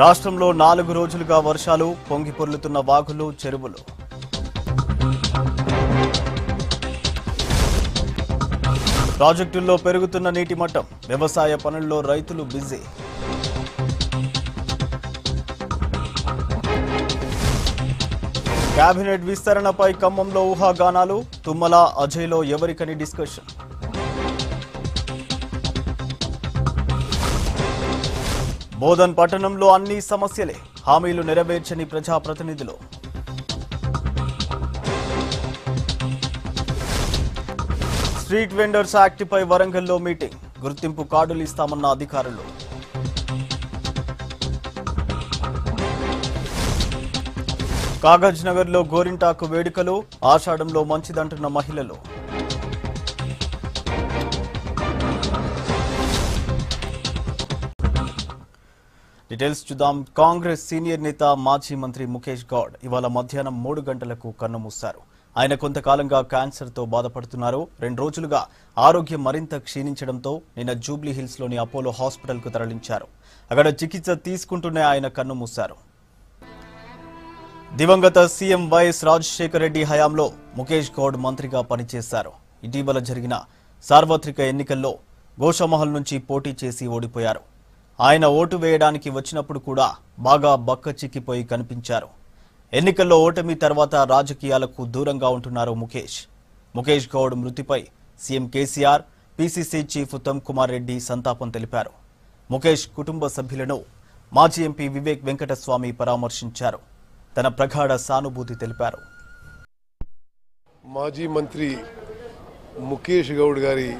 రాష్ట్రంలో నాలుగు రోజులుగా వర్షాలు పొంగి పొర్లుతున్న వాగులు చెరువులు. ప్రాజెక్టుల్లో పెరుగుతున్న నీటి మట్టం వ్యవసాయ పనుల్లో రైతులు బిజీ. కేబినెట్ విస్తరణపై ఖమ్మంలో ఊహాగానాలు తుమ్మల అజయ్లో ఎవరికని డిస్కషన్. బోధన్ పట్టణంలో అన్ని సమస్యలే హామీలు నెరవేర్చని ప్రజాప్రతినిధులు. స్ట్రీట్ వెండర్స్ యాక్ట్పై వరంగల్లో మీటింగ్. గుర్తింపు కార్డులు ఇస్తామన్న అధికారులు. కాగజ్ నగర్లో గోరింటాకు వేడుకలు ఆషాఢంలో మంచిదంటున్న మహిళలు. డీటెయిల్స్ చూద్దాం. కాంగ్రెస్ సీనియర్ నేత మాజీ మంత్రి ముఖేష్ గౌడ్ ఇవాళ మధ్యాహ్నం మూడు గంటలకు కన్నుమూశారు. ఆయన కొంతకాలంగా క్యాన్సర్తో బాధపడుతున్నారు. రెండు రోజులుగా ఆరోగ్యం మరింత క్షీణించడంతో నిన్న జూబ్లీ హిల్స్లోని అపోలో హాస్పిటల్కు తరలించారు. అక్కడ చికిత్స తీసుకుంటూనే ఆయన కన్నుమూశారు. దివంగత సీఎం వైఎస్ రాజశేఖర రెడ్డి హయాంలో ముఖేష్ గౌడ్ మంత్రిగా పనిచేశారు. ఇటీవల జరిగిన సార్వత్రిక ఎన్నికల్లో గోషమహల్ నుంచి పోటీ చేసి ఓడిపోయారు. ఆయన ఓటు వేయడానికి వచ్చినప్పుడు కూడా బాగా బక్క చిక్కిపోయి కనిపించారు. ఎన్నికల్లో ఓటమి తర్వాత రాజకీయాలకు దూరంగా ఉంటున్నారు ముఖేష్. ముఖేష్ గౌడ్ మృతిపై CM KCR PCC chief Uttam Kumar Reddy సంతాపం తెలిపారు. ముఖేష్ కుటుంబ సభ్యులను మాజీ ఎంపీ వివేక్ వెంకటస్వామి పరామర్శించారు. తన ప్రగాఢ సానుభూతి తెలిపారు. మాజీ మంత్రి ముఖేష్ గౌడ్ గారి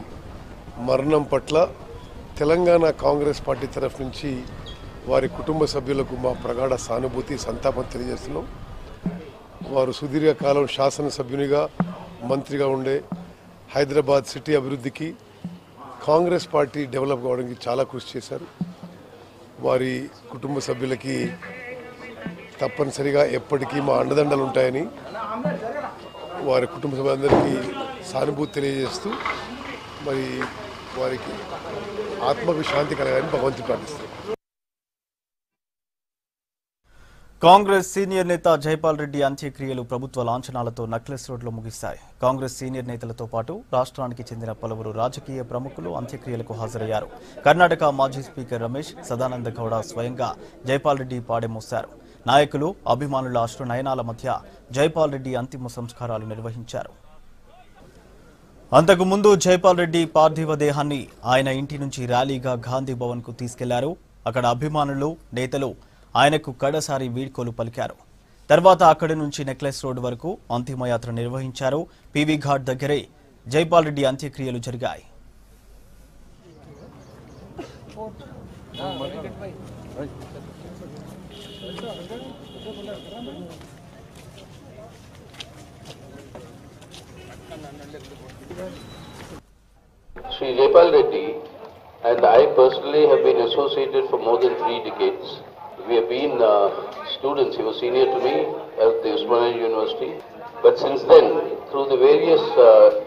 మరణం పట్ల తెలంగాణ కాంగ్రెస్ పార్టీ తరఫు నుంచి వారి కుటుంబ సభ్యులకు మా ప్రగాఢ సానుభూతి సంతాపం తెలియజేస్తున్నాం. వారు సుదీర్ఘకాలం శాసనసభ్యునిగా మంత్రిగా ఉండే హైదరాబాద్ సిటీ అభివృద్ధికి కాంగ్రెస్ పార్టీ డెవలప్ కావడానికి చాలా కృషి చేశారు. వారి కుటుంబ సభ్యులకి తప్పనిసరిగా ఎప్పటికీ మా అండదండలు ఉంటాయని వారి కుటుంబ సభ్యులందరికీ సానుభూతి తెలియజేస్తూ మరి వారికి ఆత్మకు శాంతి కలగాలని భగవంతుని ప్రార్థిస్తాం కాంగ్రెస్ సీనియర్ నేత జైపాల్ రెడ్డి అంత్యక్రియలు ప్రభుత్వ లాంఛనాలతో నక్లెస్ రోడ్లో ముగిశాయి. కాంగ్రెస్ సీనియర్ నేతలతో పాటు రాష్ట్రానికి చెందిన పలువురు రాజకీయ ప్రముఖులు అంత్యక్రియలకు హాజరయ్యారు. కర్ణాటక మాజీ స్పీకర్ రమేష్ సదానంద గౌడ స్వయంగా జైపాల్ రెడ్డి పాడెమోశారు నాయకులు అభిమానుల అశ్రు నయనాల మధ్య జైపాల్ రెడ్డి అంతిమ సంస్కారాలు నిర్వహించారు. అంతకుముందు జైపాల్ రెడ్డి పార్థివ దేహాన్ని ఆయన ఇంటి నుంచి ర్యాలీగా గాంధీ భవన్కు తీసుకెళ్ళారు. అక్కడ అభిమానులు నేతలు ఆయనకు కడసారి వీడ్కోలు పలికారు. తర్వాత అక్కడి నుంచి నెక్లెస్ రోడ్ వరకు అంతిమయాత్ర నిర్వహించారు. పీవీ ఘాట్ దగ్గరే జైపాల్ రెడ్డి అంత్యక్రియలు జరిగాయి. Sri Jaypal Reddy and I personally have been associated for more than three decades. We have been uh, students. He was senior to me at the Usmania University. But since then, through the various uh,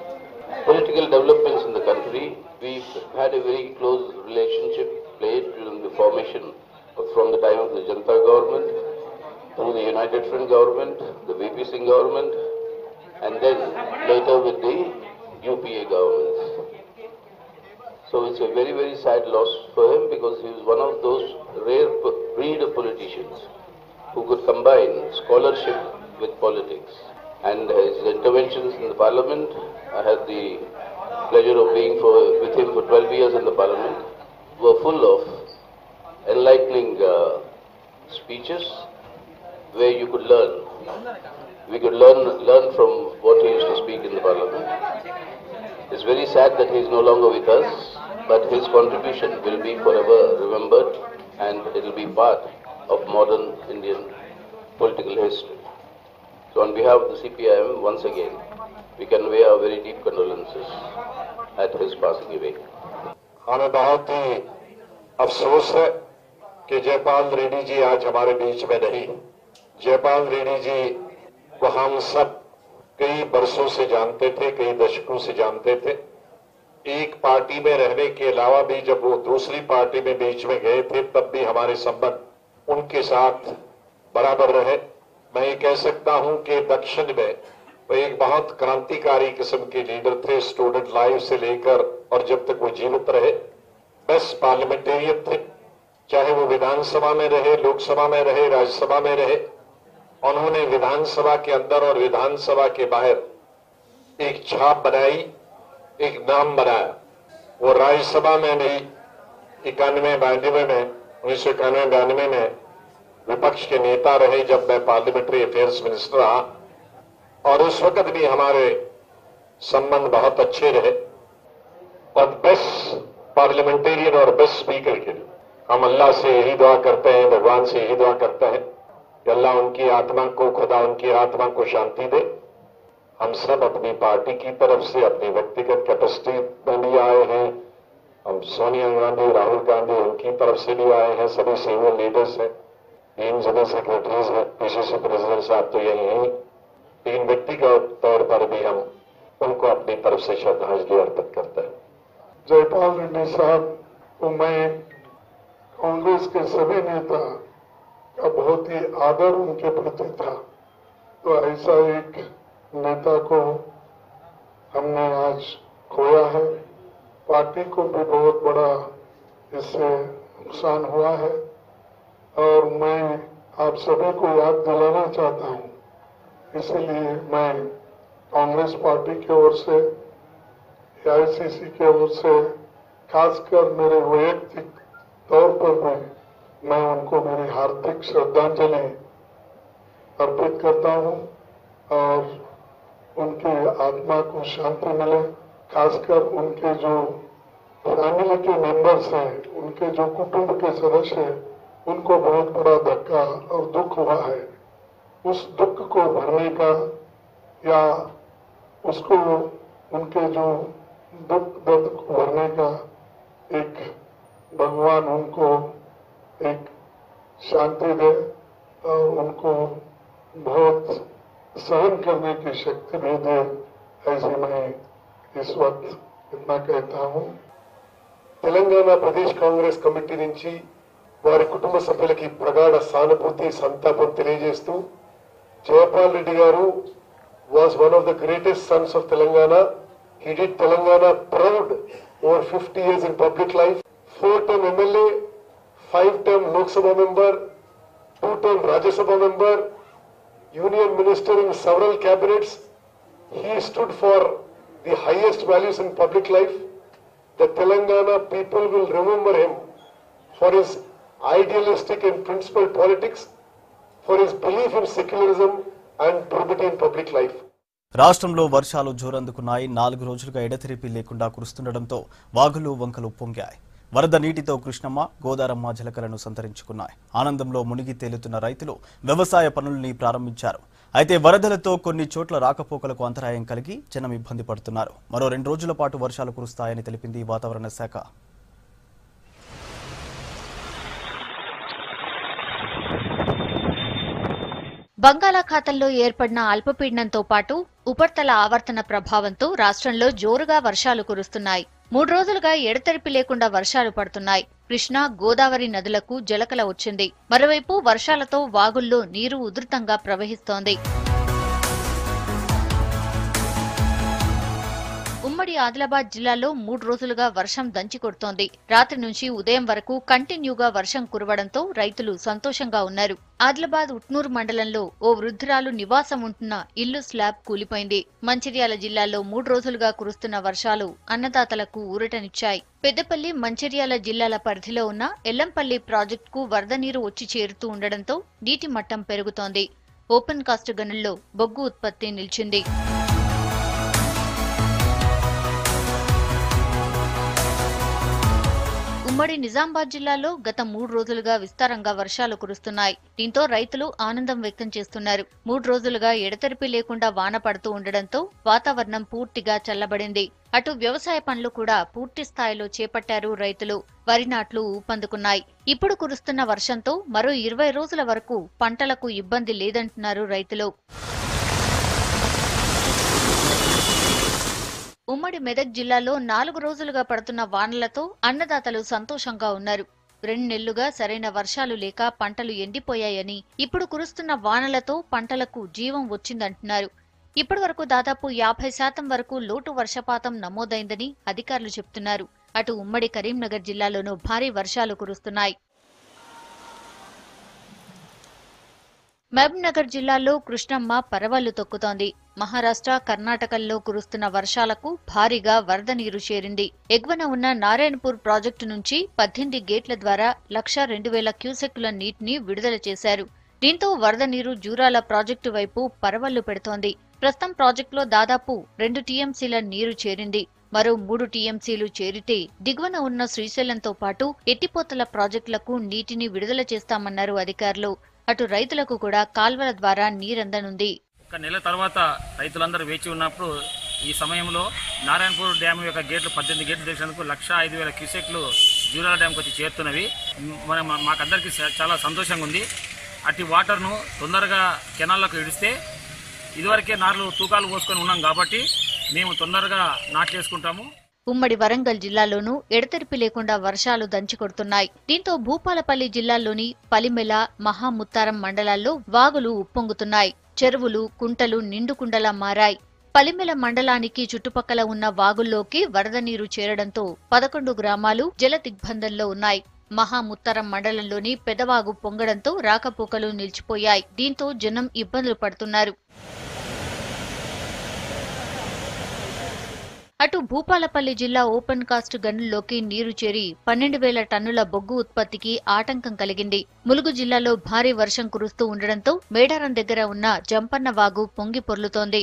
political developments in the country, we've had a very close relationship played during the formation from the time of the Janata government, through the United Front government, the VP Singh government, and then later with the UPA governments. So it's a very, very sad loss for him because he was one of those rare breed of politicians who could combine scholarship with politics. And his interventions in the parliament, I had the pleasure of being for, with him for 12 years in the parliament, were full of enlightening uh, speeches where you could learn. We could learn, learn from what he used to speak in the parliament. It's very sad that he is no longer with us, but his contribution will be forever remembered and it will be part of modern Indian political history. So on behalf of the CPIM, once again, we convey our very deep condolences at his passing away. हमें बहुत ही अफसोस है कि जयपाल रेड्डी जी आज हमारे बीच में नहीं जयपाल रेड्डी जी को हम सब कई बरसों से जानते थे, कई दशकों से जानते थे। एक पार्टी में रहने के अलावा भी जब वो दूसरी पार्टी में बीच में गए थे, तब भी हमारे संबंध उनके साथ बराबर रहे। मैं ये कह सकता हूँ कि दक्षिण में वो एक बहुत क्रांतिकारी किस्म के लीडर थे स्टूडेंट लाइफ से लेकर और जब तक वो जीवित रहे बेस्ट पार्लियामेंटेरियन थे। चाहे वो विधानसभा में रहे, लोकसभा में रहे, राज्यसभा में रहे उन्होंने विधानसभा के अंदर और विधानसभा के बाहर एक छाप बनाई, एक नाम बनाया। वो राज्यसभा में नहीं, इक्यानवे बयानवे में, उन्नीस सौ इक्यानवे बयानवे में विपक्ष के नेता रहे जब मैं पार्लियामेंट्री अफेयर्स मिनिस्टर रहा। और उस वक्त भी हमारे संबंध बहुत अच्छे रहे। और बेस्ट पार्लियामेंटेरियन और बेस्ट स्पीकर के लिए हम अल्लाह से यही दुआ करते हैं, भगवान से यही दुआ करते हैं। अल्लाह उनकी आत्मा को, खुदा उनकी आत्मा को शांति दे। हम सब अपनी पार्टी की तरफ़ से, अपनी व्यक्तिगत कैपेसिटी में भी आए हैं। हम सोनिया गांधी, राहुल गांधी उनकी तरफ़ से भी आए हैं। सभी सीनियर लीडर्स हैं। तीन जनरल सेक्रेटरीज हैं। पीसीसी प्रेसिडेंट साहब तो यही हैं। तीन व्यक्तिगत तौर पर भी हम उनको अपनी तरफ़ से श्रद्धांजलि अर्पित करते हैं। जयपाल रेड्डी साहब को मैं कांग्रेस के सभी नेता का बहुत ही आदर उनके प्रति था। तो ऐसा एक नेता को हमने आज खोया है। पार्टी को भी बहुत बड़ा इससे नुकसान हुआ है। और मैं आप सभी को याद दिलाना चाहता हूँ। इसलिए मैं कांग्रेस पार्टी की ओर से एआईसीसी की ओर से, खासकर मेरे वैयक्तिक तौर पर भी मैं उनको मेरी हार्दिक श्रद्धांजलि अर्पित करता हूँ और उनकी आत्मा को शांति मिले, खासकर उनके जो फैमिली के मेंबर्स हैं, उनके जो कुटुंब के सदस्य हैं, उनको बहुत बड़ा धक्का और दुख हुआ है। उस दुख को भरने का या उसको उनके जो दुख दर्द को भरने का एक भगवान उनको एक शांति दे और उनको बहुत सहन करने की शक्ति भी दे ऐसे मैं इस वक्त इतना कहता हूँ తెలంగాణ ప్రదేశ్ కాంగ్రెస్ కమిటీ నుంచి వారి కుటుంబ సభ్యులకి ప్రగాఢ సానుభూతి సంతాపం తెలియజేస్తూ Jaipal Reddy garu was one of the greatest sons of Telangana he did Telangana proud over fifty years in public life four five term Lok Sabha member two term Rajya Sabha member union minister in several cabinets he stood for the highest values in public life the Telangana people will remember him for his idealistic in principle politics for his belief in secularism and probity in public life రాష్ట్రంలో వర్షాలు జోరందుకున్నాయి. నాలుగు రోజులుగా ఎడతెరిపి లేకుండా కురుస్తుండటంతో వాగులు వంకలు పొంగాయి. వరద నీటితో కృష్ణమ్మ గోదారమ్మ జలకలను సంతరించుకున్నాయి. ఆనందంలో మునిగి తేలుతున్న రైతులు వ్యవసాయ పనుల్ని ప్రారంభించారు. అయితే వరదలతో కొన్ని చోట్ల రాకపోకలకు అంతరాయం కలిగి జనం ఇబ్బంది పడుతున్నారు. మరో రెండు రోజుల పాటు వర్షాలు కురుస్తాయని తెలిపింది వాతావరణ శాఖ. బంగాళాఖాతంలో ఏర్పడిన అల్పపీడనంతో పాటు ఉపరితల ఆవర్తన ప్రభావంతో రాష్ట్రంలో జోరుగా వర్షాలు కురుస్తున్నాయి. మూడు రోజులుగా ఎడతెరిపి లేకుండా వర్షాలు పడుతున్నాయి. కృష్ణా గోదావరి నదులకు జలకల వచ్చింది. మరోవైపు వర్షాలతో వాగుల్లో నీరు ఉధృతంగా ప్రవహిస్తోంది. ఉమ్మడి ఆదిలాబాద్ జిల్లాలో మూడు రోజులుగా వర్షం దంచి కొడుతోంది. రాత్రి నుంచి ఉదయం వరకు కంటిన్యూగా వర్షం కురవడంతో రైతులు సంతోషంగా ఉన్నారు. ఆదిలాబాద్ ఉట్నూరు మండలంలో ఓ వృద్ధురాలు నివాసం ఉంటున్న ఇల్లు స్లాబ్ కూలిపోయింది. మంచిర్యాల జిల్లాలో మూడు రోజులుగా కురుస్తున్న వర్షాలు అన్నదాతలకు ఊరటనిచ్చాయి. పెద్దపల్లి మంచిర్యాల జిల్లాల పరిధిలో ఉన్న ఎల్లంపల్లి ప్రాజెక్టుకు వరద నీరు వచ్చి చేరుతూ ఉండడంతో నీటి మట్టం పెరుగుతోంది. ఓపెన్ కాస్ట్ గనుల్లో బొగ్గు ఉత్పత్తి నిలిచింది. ఉమ్మడి నిజామాబాద్ జిల్లాలో గత మూడు రోజులుగా విస్తారంగా వర్షాలు కురుస్తున్నాయి. దీంతో రైతులు ఆనందం వ్యక్తం చేస్తున్నారు. మూడు రోజులుగా ఎడతెరిపి లేకుండా వాన పడుతూ ఉండడంతో వాతావరణం పూర్తిగా చల్లబడింది. అటు వ్యవసాయ పనులు కూడా పూర్తి స్థాయిలో చేపట్టారు రైతులు. వరి నాట్లు ఊపందుకున్నాయి. ఇప్పుడు కురుస్తున్న వర్షంతో మరో ఇరవై రోజుల వరకు పంటలకు ఇబ్బంది లేదంటున్నారు రైతులు. ఉమ్మడి మెదక్ జిల్లాలో నాలుగు రోజులుగా పడుతున్న వానలతో అన్నదాతలు సంతోషంగా ఉన్నారు. రెండు నెలలుగా సరైన వర్షాలు లేక పంటలు ఎండిపోయాయని ఇప్పుడు కురుస్తున్న వానలతో పంటలకు జీవం వచ్చిందంటున్నారు. ఇప్పటి వరకు దాదాపు యాభై శాతం వరకు లోటు వర్షపాతం నమోదైందని అధికారులు చెబుతున్నారు అటు ఉమ్మడి కరీంనగర్ జిల్లాలోనూ భారీ వర్షాలు కురుస్తున్నాయి. మహబూబ్నగర్ జిల్లాలో కృష్ణమ్మ పరవళ్ళు తొక్కుతోంది. మహారాష్ట్ర కర్ణాటకల్లో కురుస్తున్న వర్షాలకు భారీగా వరద నీరు చేరింది. ఎగువన ఉన్న నారాయణపూర్ ప్రాజెక్టు నుంచి పద్దెనిమిది గేట్ల ద్వారా లక్ష రెండు వేల క్యూసెక్కుల నీటిని విడుదల చేశారు. దీంతో వరద నీరు జూరాల ప్రాజెక్టు వైపు పరవళ్ళు పెడుతోంది. ప్రస్తుతం ప్రాజెక్టులో దాదాపు రెండు టీఎంసీల నీరు చేరింది. మరో మూడు టీఎంసీలు చేరితే దిగువన ఉన్న శ్రీశైలంతో పాటు ఎట్టిపోతల ప్రాజెక్టులకు నీటిని విడుదల చేస్తామన్నారు అధికారులు. అటు రైతులకు కూడా కాల్వల ద్వారా నీరందనుంది. ఒక నెల తర్వాత రైతులందరూ వేచి ఉన్నప్పుడు ఈ సమయంలో నారాయణపూర్ డ్యామ్ యొక్క గేట్లు పద్దెనిమిది గేట్లు తెరిచినందుకు లక్ష ఐదు వేల క్యూసెక్లు జూరాల డ్యామ్కి వచ్చి చేరుతున్నవి. మన మాకందరికీ చాలా సంతోషంగా ఉంది. అట్టి వాటర్ను తొందరగా కెనాల్లోకి ఇడిస్తే ఇదివరకే నార్లు తూకాలు పోసుకొని ఉన్నాం కాబట్టి మేము తొందరగా నాట్లేసుకుంటాము ఉమ్మడి వరంగల్ జిల్లాలోనూ ఎడతెరిపి లేకుండా వర్షాలు దంచికొడుతున్నాయి దీంతో భూపాలపల్లి జిల్లాలోని పలిమెల మహాముత్తారం మండలాల్లో వాగులు ఉప్పొంగుతున్నాయి. చెరువులు కుంటలు నిండుకుండలా మారాయి. పలిమెల మండలానికి చుట్టుపక్కల ఉన్న వాగుల్లోకి వరద నీరు చేరడంతో పదకొండు గ్రామాలు జల దిగ్బంధంలో ఉన్నాయి. మహాముత్తరం మండలంలోని పెదవాగు పొంగడంతో రాకపోకలు నిలిచిపోయాయి. దీంతో జనం ఇబ్బందులు పడుతున్నారు. అటు భూపాలపల్లి జిల్లా ఓపెన్ కాస్ట్ గనుల్లోకి నీరు చేరి పన్నెండు వేల టన్నుల బొగ్గు ఉత్పత్తికి ఆటంకం కలిగింది. ములుగు జిల్లాలో భారీ వర్షం కురుస్తూ ఉండడంతో మేడారం దగ్గర ఉన్న జంపన్న వాగు పొంగి పొర్లుతోంది.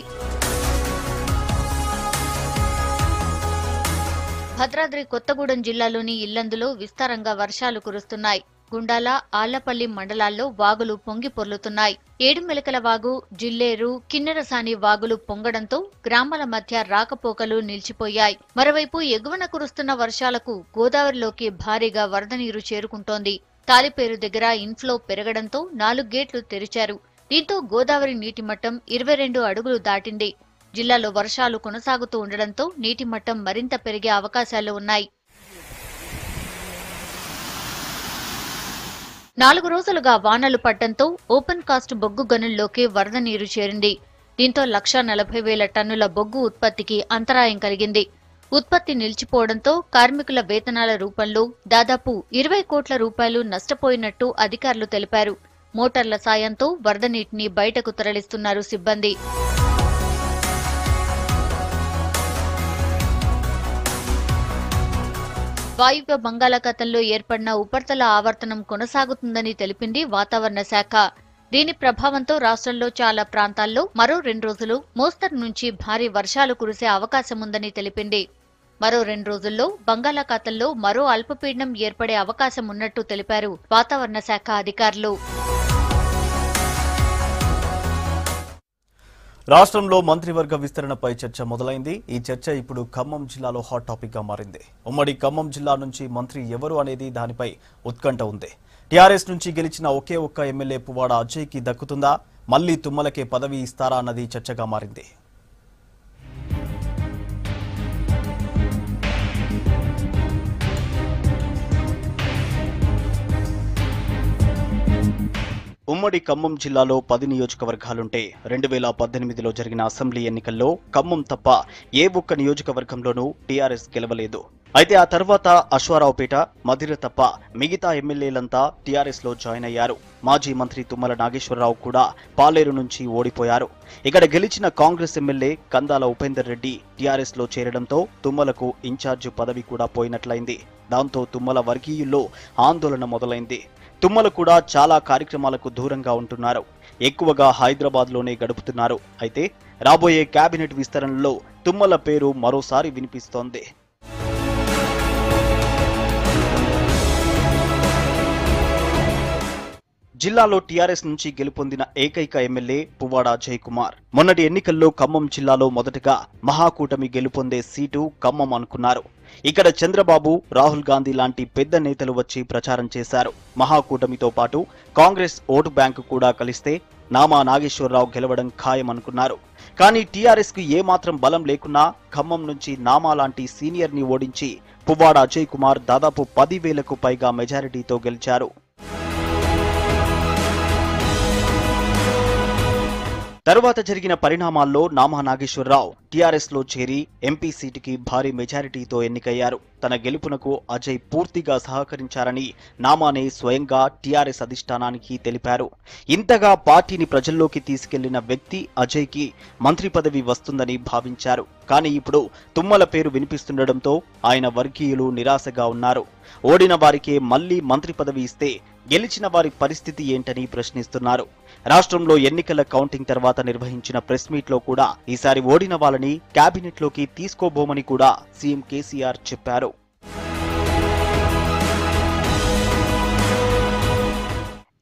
భద్రాద్రి కొత్తగూడెం జిల్లాలోని ఇల్లందులో విస్తారంగా వర్షాలు కురుస్తున్నాయి. గుండాల ఆళ్ళపల్లి మండలాల్లో వాగులు పొంగి పొర్లుతున్నాయి. ఏడుమెలకల వాగు జిల్లేరు కిన్నెరసాని వాగులు పొంగడంతో గ్రామాల మధ్య రాకపోకలు నిలిచిపోయాయి. మరోవైపు ఎగువన కురుస్తున్న వర్షాలకు గోదావరిలోకి భారీగా వరద నీరు చేరుకుంటోంది. తాలిపేరు దగ్గర ఇన్ఫ్లో పెరగడంతో నాలుగు గేట్లు తెరిచారు. దీంతో గోదావరి నీటి మట్టం ఇరవై రెండు అడుగులు దాటింది. జిల్లాలో వర్షాలు కొనసాగుతూ ఉండడంతో నీటి మట్టం మరింత పెరిగే అవకాశాలు ఉన్నాయి. నాలుగు రోజులుగా వానలు పడ్డంతో ఓపెన్ కాస్ట్ బొగ్గు గనుల్లోకి వరద నీరు చేరింది. దీంతో లక్షా నలభై వేల టన్నుల బొగ్గు ఉత్పత్తికి అంతరాయం కలిగింది. ఉత్పత్తి నిలిచిపోవడంతో కార్మికుల వేతనాల రూపంలో దాదాపు ఇరవై కోట్ల రూపాయలు నష్టపోయినట్టు అధికారులు తెలిపారు. మోటార్ల సాయంతో వరద నీటిని బయటకు తరలిస్తున్నారు సిబ్బంది. వాయువ్య బంగాళాఖాతంలో ఏర్పడిన ఉపరితల ఆవర్తనం కొనసాగుతుందని తెలిపింది వాతావరణ శాఖ. దీని ప్రభావంతో రాష్ట్రంలో చాలా ప్రాంతాల్లో మరో రెండు రోజులు మోస్తరు నుంచి భారీ వర్షాలు కురిసే అవకాశం ఉందని తెలిపింది. మరో రెండు రోజుల్లో బంగాళాఖాతంలో మరో అల్పపీడనం ఏర్పడే అవకాశం ఉన్నట్టు తెలిపారు వాతావరణ శాఖ అధికారులు. రాష్ట్రంలో మంత్రివర్గ విస్తరణపై చర్చ మొదలైంది. ఈ చర్చ ఇప్పుడు ఖమ్మం జిల్లాలో హాట్ టాపిక్గా మారింది. ఉమ్మడి ఖమ్మం జిల్లా నుంచి మంత్రి ఎవరు అనేది దానిపై ఉత్కంఠ ఉంది. టీఆర్ఎస్ నుంచి గెలిచిన ఒకే ఒక్క ఎమ్మెల్యే పువ్వాడ అజయ్కి దక్కుతుందా? మళ్ళీ తుమ్మలకే పదవి ఇస్తారా అన్నది చర్చగా మారింది. ఉమ్మడి ఖమ్మం జిల్లాలో పది నియోజకవర్గాలుంటే రెండు వేల పద్దెనిమిదిలో జరిగిన అసెంబ్లీ ఎన్నికల్లో ఖమ్మం తప్ప ఏ ఒక్క నియోజకవర్గంలోనూ టీఆర్ఎస్ గెలవలేదు. అయితే ఆ తర్వాత అశ్వారావుపేట మధిర తప్ప మిగతా ఎమ్మెల్యేలంతా టీఆర్ఎస్లో జాయిన్ అయ్యారు. మాజీ మంత్రి తుమ్మల నాగేశ్వరరావు కూడా పాలేరు నుంచి ఓడిపోయారు. ఇక్కడ గెలిచిన కాంగ్రెస్ ఎమ్మెల్యే కందాల ఉపేందర్ రెడ్డి టీఆర్ఎస్లో చేరడంతో తుమ్మలకు ఇన్ఛార్జ్ పదవి కూడా పోయినట్లయింది. దాంతో తుమ్మల వర్గీయుల్లో ఆందోళన మొదలైంది. తుమ్మలు కూడా చాలా కార్యక్రమాలకు దూరంగా ఉంటున్నారు. ఎక్కువగా హైదరాబాద్లోనే గడుపుతున్నారు. అయితే రాబోయే కేబినెట్ విస్తరణలో తుమ్మల పేరు మరోసారి వినిపిస్తోంది. జిల్లాలో టీఆర్ఎస్ నుంచి గెలుపొందిన ఏకైక ఎమ్మెల్యే పువ్వాడ జయకుమార్. మొన్నటి ఎన్నికల్లో ఖమ్మం జిల్లాలో మొదటగా మహాకూటమి గెలుపొందే సీటు ఖమ్మం అనుకున్నారు. ఇక్కడ చంద్రబాబు రాహుల్ గాంధీ లాంటి పెద్ద నేతలు వచ్చి ప్రచారం చేశారు. మహాకూటమితో పాటు కాంగ్రెస్ ఓటు బ్యాంకు కూడా కలిస్తే నామా నాగేశ్వరరావు గెలవడం ఖాయమనుకున్నారు కానీ టీఆర్ఎస్కు ఏమాత్రం బలం లేకున్నా ఖమ్మం నుంచి నామా లాంటి సీనియర్ని ఓడించి పువ్వాడ అజయ్ కుమార్ దాదాపు పదివేలకు పైగా మెజారిటీతో గెలిచారు. తరువాత జరిగిన పరిణామాల్లో నామా నాగేశ్వరరావు టీఆర్ఎస్లో చేరి ఎంపీ సీటుకి భారీ మెజారిటీతో ఎన్నికయ్యారు. తన గెలుపునకు అజయ్ పూర్తిగా సహకరించారని నామానే స్వయంగా టీఆర్ఎస్ అధిష్టానానికి తెలిపారు. ఇంతగా పార్టీని ప్రజల్లోకి తీసుకెళ్ళిన వ్యక్తి అజయ్కి మంత్రి పదవి వస్తుందని భావించారు. కానీ ఇప్పుడు తుమ్మల పేరు వినిపిస్తుండటంతో ఆయన వర్గీయులు నిరాశగా ఉన్నారు. ఓడిన వారికే మళ్ళీ మంత్రి పదవి ఇస్తే గెలిచిన వారి పరిస్థితి ఏంటని ప్రశ్నిస్తున్నారు. రాష్ట్రంలో ఎన్నికల కౌంటింగ్ తర్వాత నిర్వహించిన ప్రెస్ మీట్లో కూడా ఈసారి ఓడిన వాళ్ళని కేబినెట్లోకి తీసుకోబోమని కూడా సీఎం కేసీఆర్ చెప్పారు.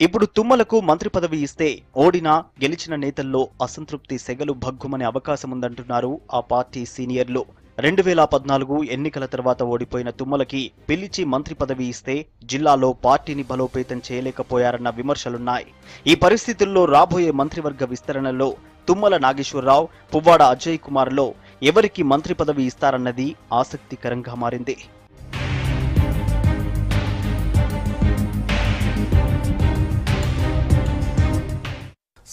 ఇప్పుడు తుమ్మలకు మంత్రి పదవి ఇస్తే ఓడినా గెలిచిన నేతల్లో అసంతృప్తి సెగలు భగ్గుమనే అవకాశముందంటున్నారు ఆ పార్టీ సీనియర్లు. రెండు వేల పద్నాలుగు ఎన్నికల తర్వాత ఓడిపోయిన తుమ్మలకి పిలిచి మంత్రి పదవి ఇస్తే జిల్లాలో పార్టీని బలోపేతం చేయలేకపోయారన్న విమర్శలున్నాయి. ఈ పరిస్థితుల్లో రాబోయే మంత్రివర్గ విస్తరణలో తుమ్మల నాగేశ్వరరావు పువ్వాడ అజయ్ కుమార్లో ఎవరికి మంత్రి పదవి ఇస్తారన్నది ఆసక్తికరంగా మారింది.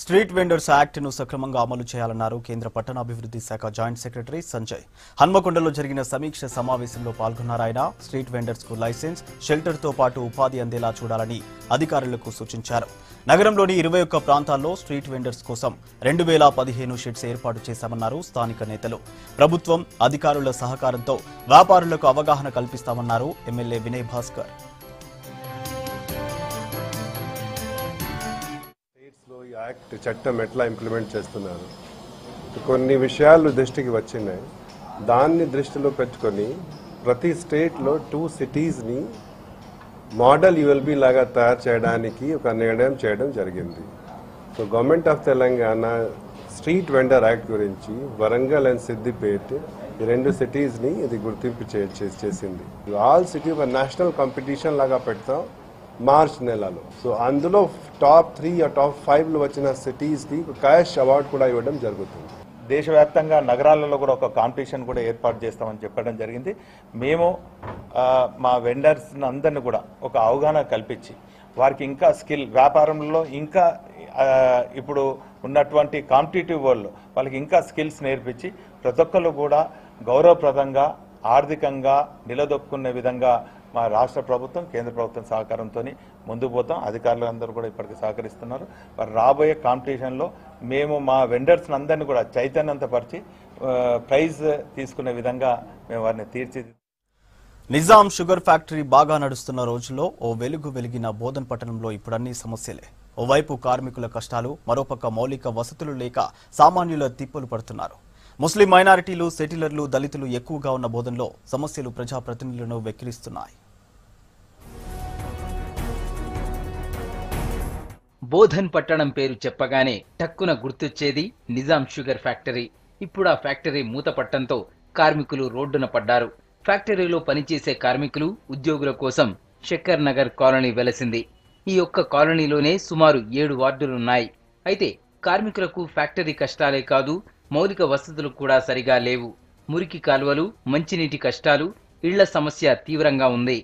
స్ట్రీట్ వెండర్స్ యాక్ట్ను సక్రమంగా అమలు చేయాలన్నారు కేంద్ర పట్టణాభివృద్ధి శాఖ జాయింట్ సెక్రటరీ సంజయ్. హన్మకొండలో జరిగిన సమీక్ష సమావేశంలో పాల్గొన్నారు ఆయన. స్ట్రీట్ వెండర్స్కు లైసెన్స్ షెల్టర్తో పాటు ఉపాధి అందేలా చూడాలని అధికారులకు సూచించారు. నగరంలోని ఇరవై ఒక్క ప్రాంతాల్లో స్ట్రీట్ వెండర్స్ కోసం రెండు వేల పదిహేను షెడ్స్ ఏర్పాటు చేశామన్నారు స్థానిక నేతలు. ప్రభుత్వం అధికారుల సహకారంతో వ్యాపారులకు అవగాహన కల్పిస్తామన్నారు ఎమ్మెల్యే వినయ్ భాస్కర్. యాక్ట్ చట్టం ఎట్లా ఇంప్లిమెంట్ చేస్తున్నారు? కొన్ని విషయాలు దృష్టికి వచ్చినాయి. దాన్ని దృష్టిలో పెట్టుకొని ప్రతి స్టేట్లో టూ సిటీస్ని మోడల్ యుఎల్బి లాగా తయారు చేయడానికి ఒక నిర్ణయం చేయడం జరిగింది. So government of Telangana street vendor act గురించి వరంగల్ అండ్ సిద్దిపేట్ ఈ రెండు సిటీస్ని ఇది గుర్తింపు చే- చేసింది. ఆల్ సిటీ ఒక నేషనల్ కాంపిటీషన్ లాగా పెడతాం. మార్చ్ నెలలో. సో అందులో టాప్ త్రీ టాప్ ఫైవ్లో వచ్చిన సిటీస్కి క్యాష్ అవార్డు కూడా ఇవ్వడం జరుగుతుంది. దేశవ్యాప్తంగా నగరాలలో కూడా ఒక కాంపిటీషన్ కూడా ఏర్పాటు చేస్తామని చెప్పడం జరిగింది. మేము మా వెండర్స్ అందరిని కూడా ఒక అవగాహన కల్పించి వారికి ఇంకా స్కిల్ వ్యాపారంలో ఇంకా ఇప్పుడు ఉన్నటువంటి కాంపిటేటివ్ వరల్డ్ వాళ్ళకి ఇంకా స్కిల్స్ నేర్పించి ప్రతి ఒక్కరు కూడా గౌరవప్రదంగా ఆర్థికంగా నిలదొక్కునే విధంగా మా రాష్ట్ర ప్రభుత్వం కేంద్ర ప్రభుత్వం సహకారంతో ముందుకు పోతాం. అధికారులు అందరూ కూడా ఇప్పటికి సహకరిస్తున్నారు. మరి రాబోయే కాంపిటీషన్లో మేము మా వెండర్స్ అందరినీ కూడా చైతన్యంతపరిచి ప్రైజ్ తీసుకునే విధంగా మేము వారిని తీర్చి నిజాం షుగర్ ఫ్యాక్టరీ బాగా నడుస్తున్న రోజుల్లో ఓ వెలుగు వెలిగిన బోధన్ పట్టణంలో ఇప్పుడు అన్ని సమస్యలే. ఓవైపు కార్మికుల కష్టాలు మరోపక్క మౌలిక వసతులు లేక సామాన్యుల తిప్పలు పడుతున్నారు. ముస్లిం మైనారిటీలు సెటిలర్లు దళితులు ఎక్కువగా ఉన్న బోధనలో సమస్యలు ప్రజాప్రతినిధులను వెక్కిరిస్తున్నాయి. బోధన్ పట్టణం పేరు చెప్పగానే టక్కున గుర్తొచ్చేది నిజాం షుగర్ ఫ్యాక్టరీ. ఇప్పుడు ఆ ఫ్యాక్టరీ మూతపట్టంతో కార్మికులు రోడ్డున పడ్డారు. ఫ్యాక్టరీలో పనిచేసే కార్మికులు ఉద్యోగుల కోసం శక్కర్ నగర్ కాలనీ వెలసింది. ఈ ఒక్క కాలనీలోనే సుమారు ఏడు వార్డులున్నాయి. అయితే కార్మికులకు ఫ్యాక్టరీ కష్టాలే కాదు మౌలిక వసతులు కూడా సరిగా లేవు. మురికి కాలువలు మంచినీటి కష్టాలు ఇళ్ళ సమస్య తీవ్రంగా ఉంది.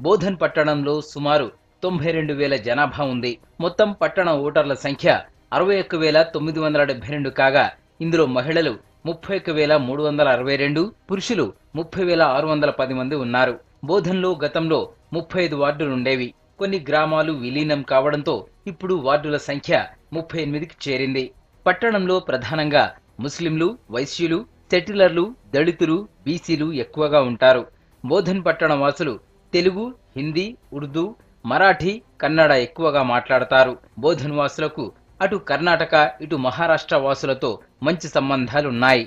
బోధన్ పట్టణంలో సుమారు తొంభై రెండు వేల జనాభా ఉంది. మొత్తం పట్టణ ఓటర్ల సంఖ్య అరవై ఒక్క వేల తొమ్మిది వందల డెబ్బై రెండు కాగా ఇందులో మహిళలు ముప్పై ఒక్క వేల మూడు వందల అరవై రెండు పురుషులు ముప్పై వేల ఆరు వందల పది మంది ఉన్నారు. బోధన్లో గతంలో ముప్పై ఐదు వార్డులుండేవి కొన్ని గ్రామాలు విలీనం కావడంతో ఇప్పుడు వార్డుల సంఖ్య ముప్పై ఎనిమిదికి చేరింది. పట్టణంలో ప్రధానంగా ముస్లింలు వైశ్యులు సెటిలర్లు దళితులు బీసీలు ఎక్కువగా ఉంటారు. బోధన్ పట్టణ వాసులు తెలుగు హిందీ ఉర్దూ మరాఠీ కన్నడ ఎక్కువగా మాట్లాడతారు. బోధన్ వాసులకు అటు కర్ణాటక ఇటు మహారాష్ట్ర వాసులతో మంచి సంబంధాలున్నాయి.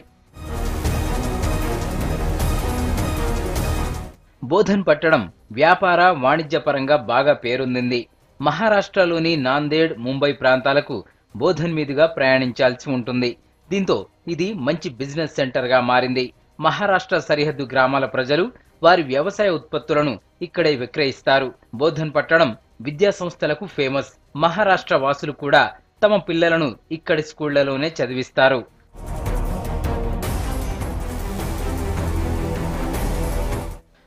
బోధన్ పట్టణం వ్యాపార వాణిజ్యపరంగా బాగా పేరొందింది. మహారాష్ట్రలోని నాందేడ్ ముంబై ప్రాంతాలకు బోధన్ మీదుగా ప్రయాణించాల్సి ఉంటుంది. దీంతో ఇది మంచి బిజినెస్ సెంటర్గా మారింది. మహారాష్ట్ర సరిహద్దు గ్రామాల ప్రజలు వారి వ్యవసాయ ఉత్పత్తులను ఇక్కడే విక్రయిస్తారు. బోధన్ పట్టణం విద్యా సంస్థలకు ఫేమస్. మహారాష్ట్ర వాసులు కూడా తమ పిల్లలను ఇక్కడి స్కూళ్ళలోనే చదివిస్తారు.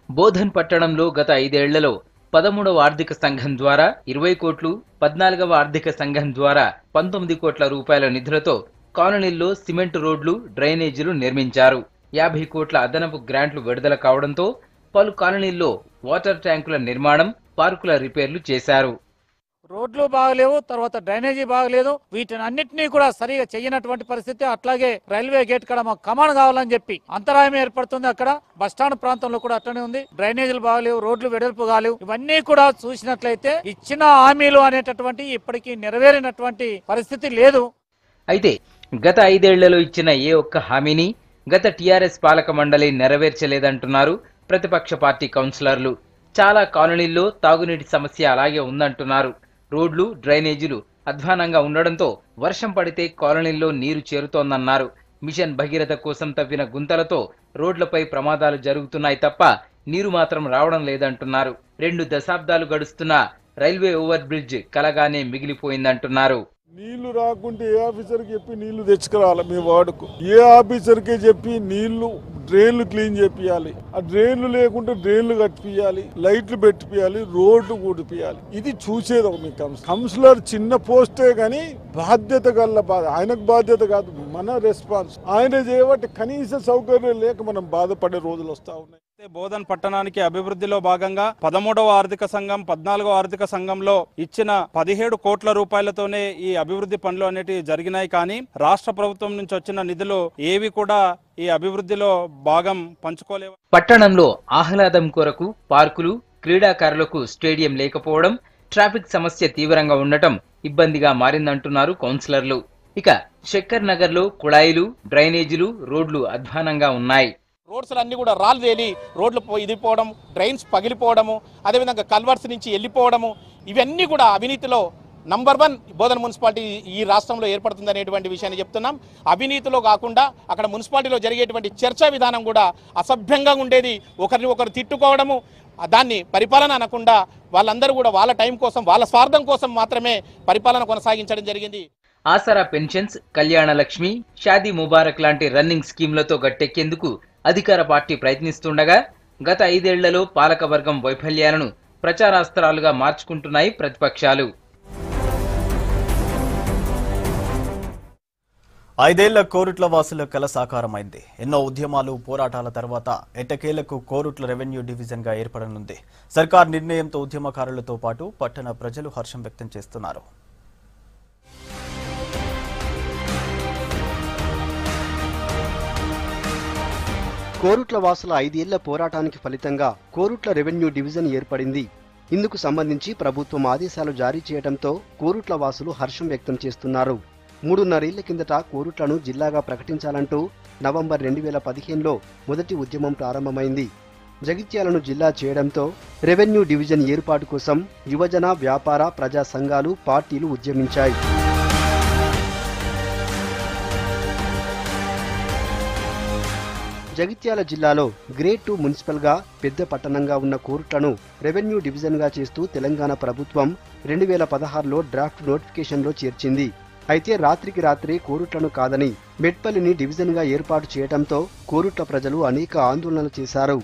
బోధన్ పట్టణంలో గత ఐదేళ్ళలో పదమూడవ ఆర్థిక సంఘం ద్వారా ఇరవై కోట్లు పద్నాలుగవ ఆర్థిక సంఘం ద్వారా పంతొమ్మిది కోట్ల రూపాయల నిధులతో కాలనీల్లో సిమెంట్ రోడ్లు డ్రైనేజీలు నిర్మించారు. యాభై కోట్ల అదనపు గ్రాంట్లు విడుదల కావడంతో పలు కాలనీల్లో వాటర్ ట్యాంకుల నిర్మాణం పార్కుల రిపేర్లు చేశారు. రోడ్లు బాగలేవు తర్వాత డ్రైనేజీ బాగలేదు. వీటిని అన్నింటినీ కూడా సరిగా చేయనటువంటి పరిస్థితి అట్లాగే రైల్వే గేట్ కాడ మాకు కమాండ్ కావాలని చెప్పి అంతరాయం ఏర్పడుతుంది అక్కడ. బస్టాండ్ ప్రాంతంలో కూడా అట్లనే ఉంది. డ్రైనేజీలు బాగలేవు రోడ్లు వెడల్పు కాలేవు. ఇవన్నీ కూడా చూసినట్లయితే ఇచ్చిన హామీలు అనేటటువంటి ఇప్పటికీ నెరవేరినటువంటి పరిస్థితి లేదు. అయితే గత ఐదేళ్ళలో ఇచ్చిన ఏ ఒక్క హామీని గత టీఆర్ఎస్ పాలక మండలి నెరవేర్చలేదంటున్నారు ప్రతిపక్ష పార్టీ కౌన్సిలర్లు. చాలా కాలనీల్లో తాగునీటి సమస్య అలాగే ఉందంటున్నారు. రోడ్లు డ్రైనేజీలు అధ్వానంగా ఉండడంతో వర్షం పడితే కాలనీల్లో నీరు చేరుతోందన్నారు. మిషన్ భగీరథ కోసం తవ్విన గుంతలతో రోడ్లపై ప్రమాదాలు జరుగుతున్నాయి తప్ప నీరు మాత్రం రావడం లేదంటున్నారు. రెండు దశాబ్దాలు గడుస్తున్న రైల్వే ఓవర్ బ్రిడ్జ్ కలగానే మిగిలిపోయిందంటున్నారు. నీళ్ళు రాకుంటే ఏ ఆఫీసర్కి చెప్పి నీళ్ళు తెచ్చుకురావాలి మీ వార్డుకు? ఏ ఆఫీసర్కి చెప్పి నీళ్ళు డ్రైన్లు క్లీన్ చేపియాలి ఆ డ్రైన్లు లేకుంటే డ్రైన్లు కట్టిపియాలి లైట్లు పెట్టిపియాలి రోడ్లు కూడిపియాలి ఇది చూసేది ఒక మీ కౌన్సిలర్ కౌన్సిలర్ చిన్న పోస్టే కానీ బాధ్యత గల బాధ. ఆయనకు బాధ్యత కాదు మన రెస్పాన్స్. ఆయన చేయబట్టి కనీస సౌకర్యం లేక మనం బాధపడే రోజులు వస్తూ ఉన్నాయి. బోధన్ పట్టణానికి అభివృద్ధిలో భాగంగా పదమూడవ ఆర్థిక సంఘం పద్నాలుగో ఆర్థిక సంఘంలో ఇచ్చిన పదిహేడు కోట్ల రూపాయలతోనే ఈ అభివృద్ధి పనులు అనేటివి జరిగినాయి. కానీ రాష్ట్ర ప్రభుత్వం నుంచి వచ్చిన నిధులు ఏవి కూడా ఈ అభివృద్ధిలో భాగం పంచుకోలేవు. పట్టణంలో ఆహ్లాదం కొరకు పార్కులు క్రీడాకారులకు స్టేడియం లేకపోవడం ట్రాఫిక్ సమస్య తీవ్రంగా ఉండటం ఇబ్బందిగా మారిందంటున్నారు కౌన్సిలర్లు. ఇక శక్కర్ నగర్లో కుళాయిలు డ్రైనేజీలు రోడ్లు అధ్వానంగా ఉన్నాయి. రోడ్స్ అన్ని కూడా రాళ్ళు తేలి రోడ్లు ఇదిపోవడం డ్రైన్స్ పగిలిపోవడము అదేవిధంగా కల్వర్స్ నుంచి వెళ్ళిపోవడము ఇవన్నీ కూడా అవినీతిలో నంబర్ వన్ బోధన మున్సిపాలిటీ ఈ రాష్ట్రంలో ఏర్పడుతుంది అనేటువంటి విషయాన్ని చెప్తున్నాం. అవినీతిలో కాకుండా అక్కడ మున్సిపాలిటీలో జరిగేటువంటి చర్చా విధానం కూడా అసభ్యంగా ఉండేది. ఒకరిని ఒకరు తిట్టుకోవడము దాన్ని పరిపాలన అనకుండా వాళ్ళందరూ కూడా వాళ్ళ టైం కోసం వాళ్ళ స్వార్థం కోసం మాత్రమే పరిపాలన కొనసాగించడం జరిగింది. ఆసరా పెన్షన్స్ కళ్యాణ లక్ష్మి షాదీ ముబారక్ లాంటి రన్నింగ్ స్కీమ్లతో గట్టెక్కేందుకు అధికార పార్టీ ప్రయత్నిస్తుండగా గత ఐదేళ్ళలో పాలకవర్గం వైఫల్యాలను ప్రచారాస్త్రాలుగా మార్చుకుంటున్నాయి ప్రతిపక్షాలు. ఐదేళ్ళ కోరుట్ల వాసుల కల సాకారమైంది. ఎన్నో ఉద్యమాలు పోరాటాల తర్వాత ఎట్టకేలకు కోరుట్ల రెవెన్యూ డివిజన్గా ఏర్పడనుంది. సర్కార్ నిర్ణయంతో ఉద్యమకారులతో పాటు పట్టణ ప్రజలు హర్షం వ్యక్తం చేస్తున్నారు. కోరుట్ల వాసుల ఐదేళ్ళ పోరాటానికి ఫలితంగా కోరుట్ల రెవెన్యూ డివిజన్ ఏర్పడింది. ఇందుకు సంబంధించి ప్రభుత్వం ఆదేశాలు జారీ చేయడంతో కోరుట్ల వాసులు హర్షం వ్యక్తం చేస్తున్నారు. మూడున్నరేళ్ళ కిందట కోరుట్లను జిల్లాగా ప్రకటించాలంటూ నవంబర్ రెండు వేల పదిహేనులో మొదటి ఉద్యమం ప్రారంభమైంది. జగిత్యాలను జిల్లా చేయడంతో రెవెన్యూ డివిజన్ ఏర్పాటు కోసం యువజన వ్యాపార ప్రజా సంఘాలు పార్టీలు ఉద్యమించాయి. జగిత్యాల జిల్లాలో గ్రేడ్ టూ మున్సిపల్గా పెద్ద పట్టణంగా ఉన్న కోరుట్లను రెవెన్యూ డివిజన్గా చేస్తూ తెలంగాణ ప్రభుత్వం రెండు వేల పదహారులో డ్రాఫ్ట్ నోటిఫికేషన్లో చేర్చింది. అయితే రాత్రికి రాత్రి కోరుట్లను కాదని మెట్పల్లిని డివిజన్గా ఏర్పాటు చేయడంతో కోరుట్ల ప్రజలు అనేక ఆందోళనలు చేశారు.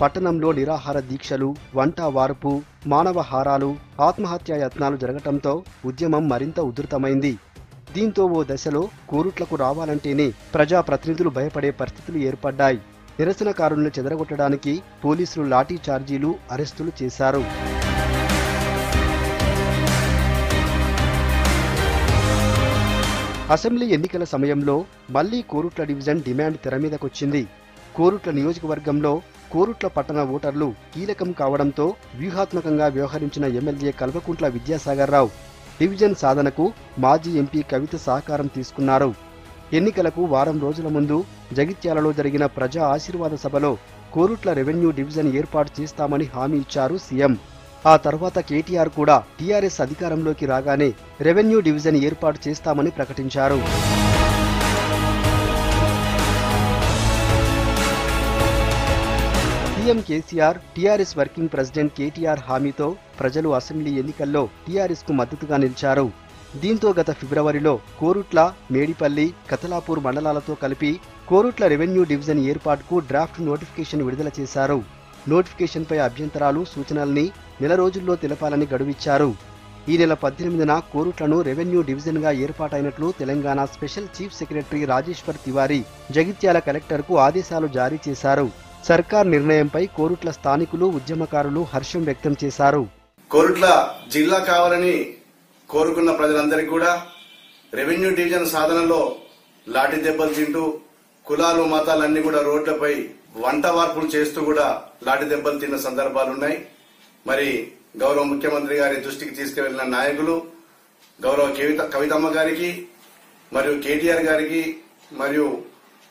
పట్టణంలో నిరాహార దీక్షలు వంట వార్పు మానవహారాలు ఆత్మహత్యా యత్నాలు జరగటంతో ఉద్యమం మరింత ఉధృతమైంది. దీంతో ఓ దశలో కోరుట్లకు రావాలంటేనే ప్రజాప్రతినిధులు భయపడే పరిస్థితులు ఏర్పడ్డాయి. నిరసనకారులను చెదరగొట్టడానికి పోలీసులు లాఠీ చార్జీలు అరెస్టులు చేశారు. అసెంబ్లీ ఎన్నికల సమయంలో మళ్ళీ కోరుట్ల డివిజన్ డిమాండ్ తెర మీదకొచ్చింది. కోరుట్ల నియోజకవర్గంలో కోరుట్ల పట్టణ ఓటర్లు కీలకం కావడంతో వ్యూహాత్మకంగా వ్యవహరించిన ఎమ్మెల్యే కల్వకుంట్ల విద్యాసాగర్ రావు డివిజన్ సాధనకు మాజీ ఎంపీ కవిత సహకారం తీసుకున్నారు. ఎన్నికలకు వారం రోజుల ముందు జగిత్యాలలో జరిగిన ప్రజా ఆశీర్వాద సభలో కోరుట్ల రెవెన్యూ డివిజన్ ఏర్పాటు చేస్తామని హామీ ఇచ్చారు సీఎం. ఆ తర్వాత కేటీఆర్ కూడా టీఆర్ఎస్ అధికారంలోకి రాగానే రెవెన్యూ డివిజన్ ఏర్పాటు చేస్తామని ప్రకటించారు. CM KCR TRS working president KTR హామీతో ప్రజలు అసెంబ్లీ ఎన్నికల్లో టీఆర్ఎస్కు మద్దతుగా నిలిచారు. దీంతో గత ఫిబ్రవరిలో కోరుట్ల మేడిపల్లి కతలాపూర్ మండలాలతో కలిపి కోరుట్ల రెవెన్యూ డివిజన్ ఏర్పాటుకు డ్రాఫ్ట్ నోటిఫికేషన్ విడుదల చేశారు. నోటిఫికేషన్పై అభ్యంతరాలు సూచనల్ని నెల రోజుల్లో తెలపాలని గడువిచ్చారు. ఈ నెల పద్దెనిమిదిన కోరుట్లను రెవెన్యూ డివిజన్గా ఏర్పాటైనట్లు Telangana special chief secretary Rajeshwar Tiwari Jagtial కలెక్టర్కు ఆదేశాలు జారీ చేశారు. సర్కార్ నిర్ణయంపై కోరుట్ల స్థానికులు ఉద్యమకారులు హర్షం వ్యక్తం చేశారు. కోరుట్ల జిల్లా కావాలని కోరుకున్న ప్రజలందరికీ కూడా రెవెన్యూ డివిజన్ సాధనలో లాఠీ దెబ్బలు తింటూ కులాలు మతాలన్నీ కూడా రోడ్లపై వంట వార్పులు చేస్తూ కూడా లాఠీ దెబ్బలు తిన్న సందర్భాలున్నాయి మరి గౌరవ ముఖ్యమంత్రి గారి దృష్టికి తీసుకువెళ్ళిన నాయకులు గౌరవ కవిత కవితమ్మ గారికి మరియు కేటీఆర్ గారికి మరియు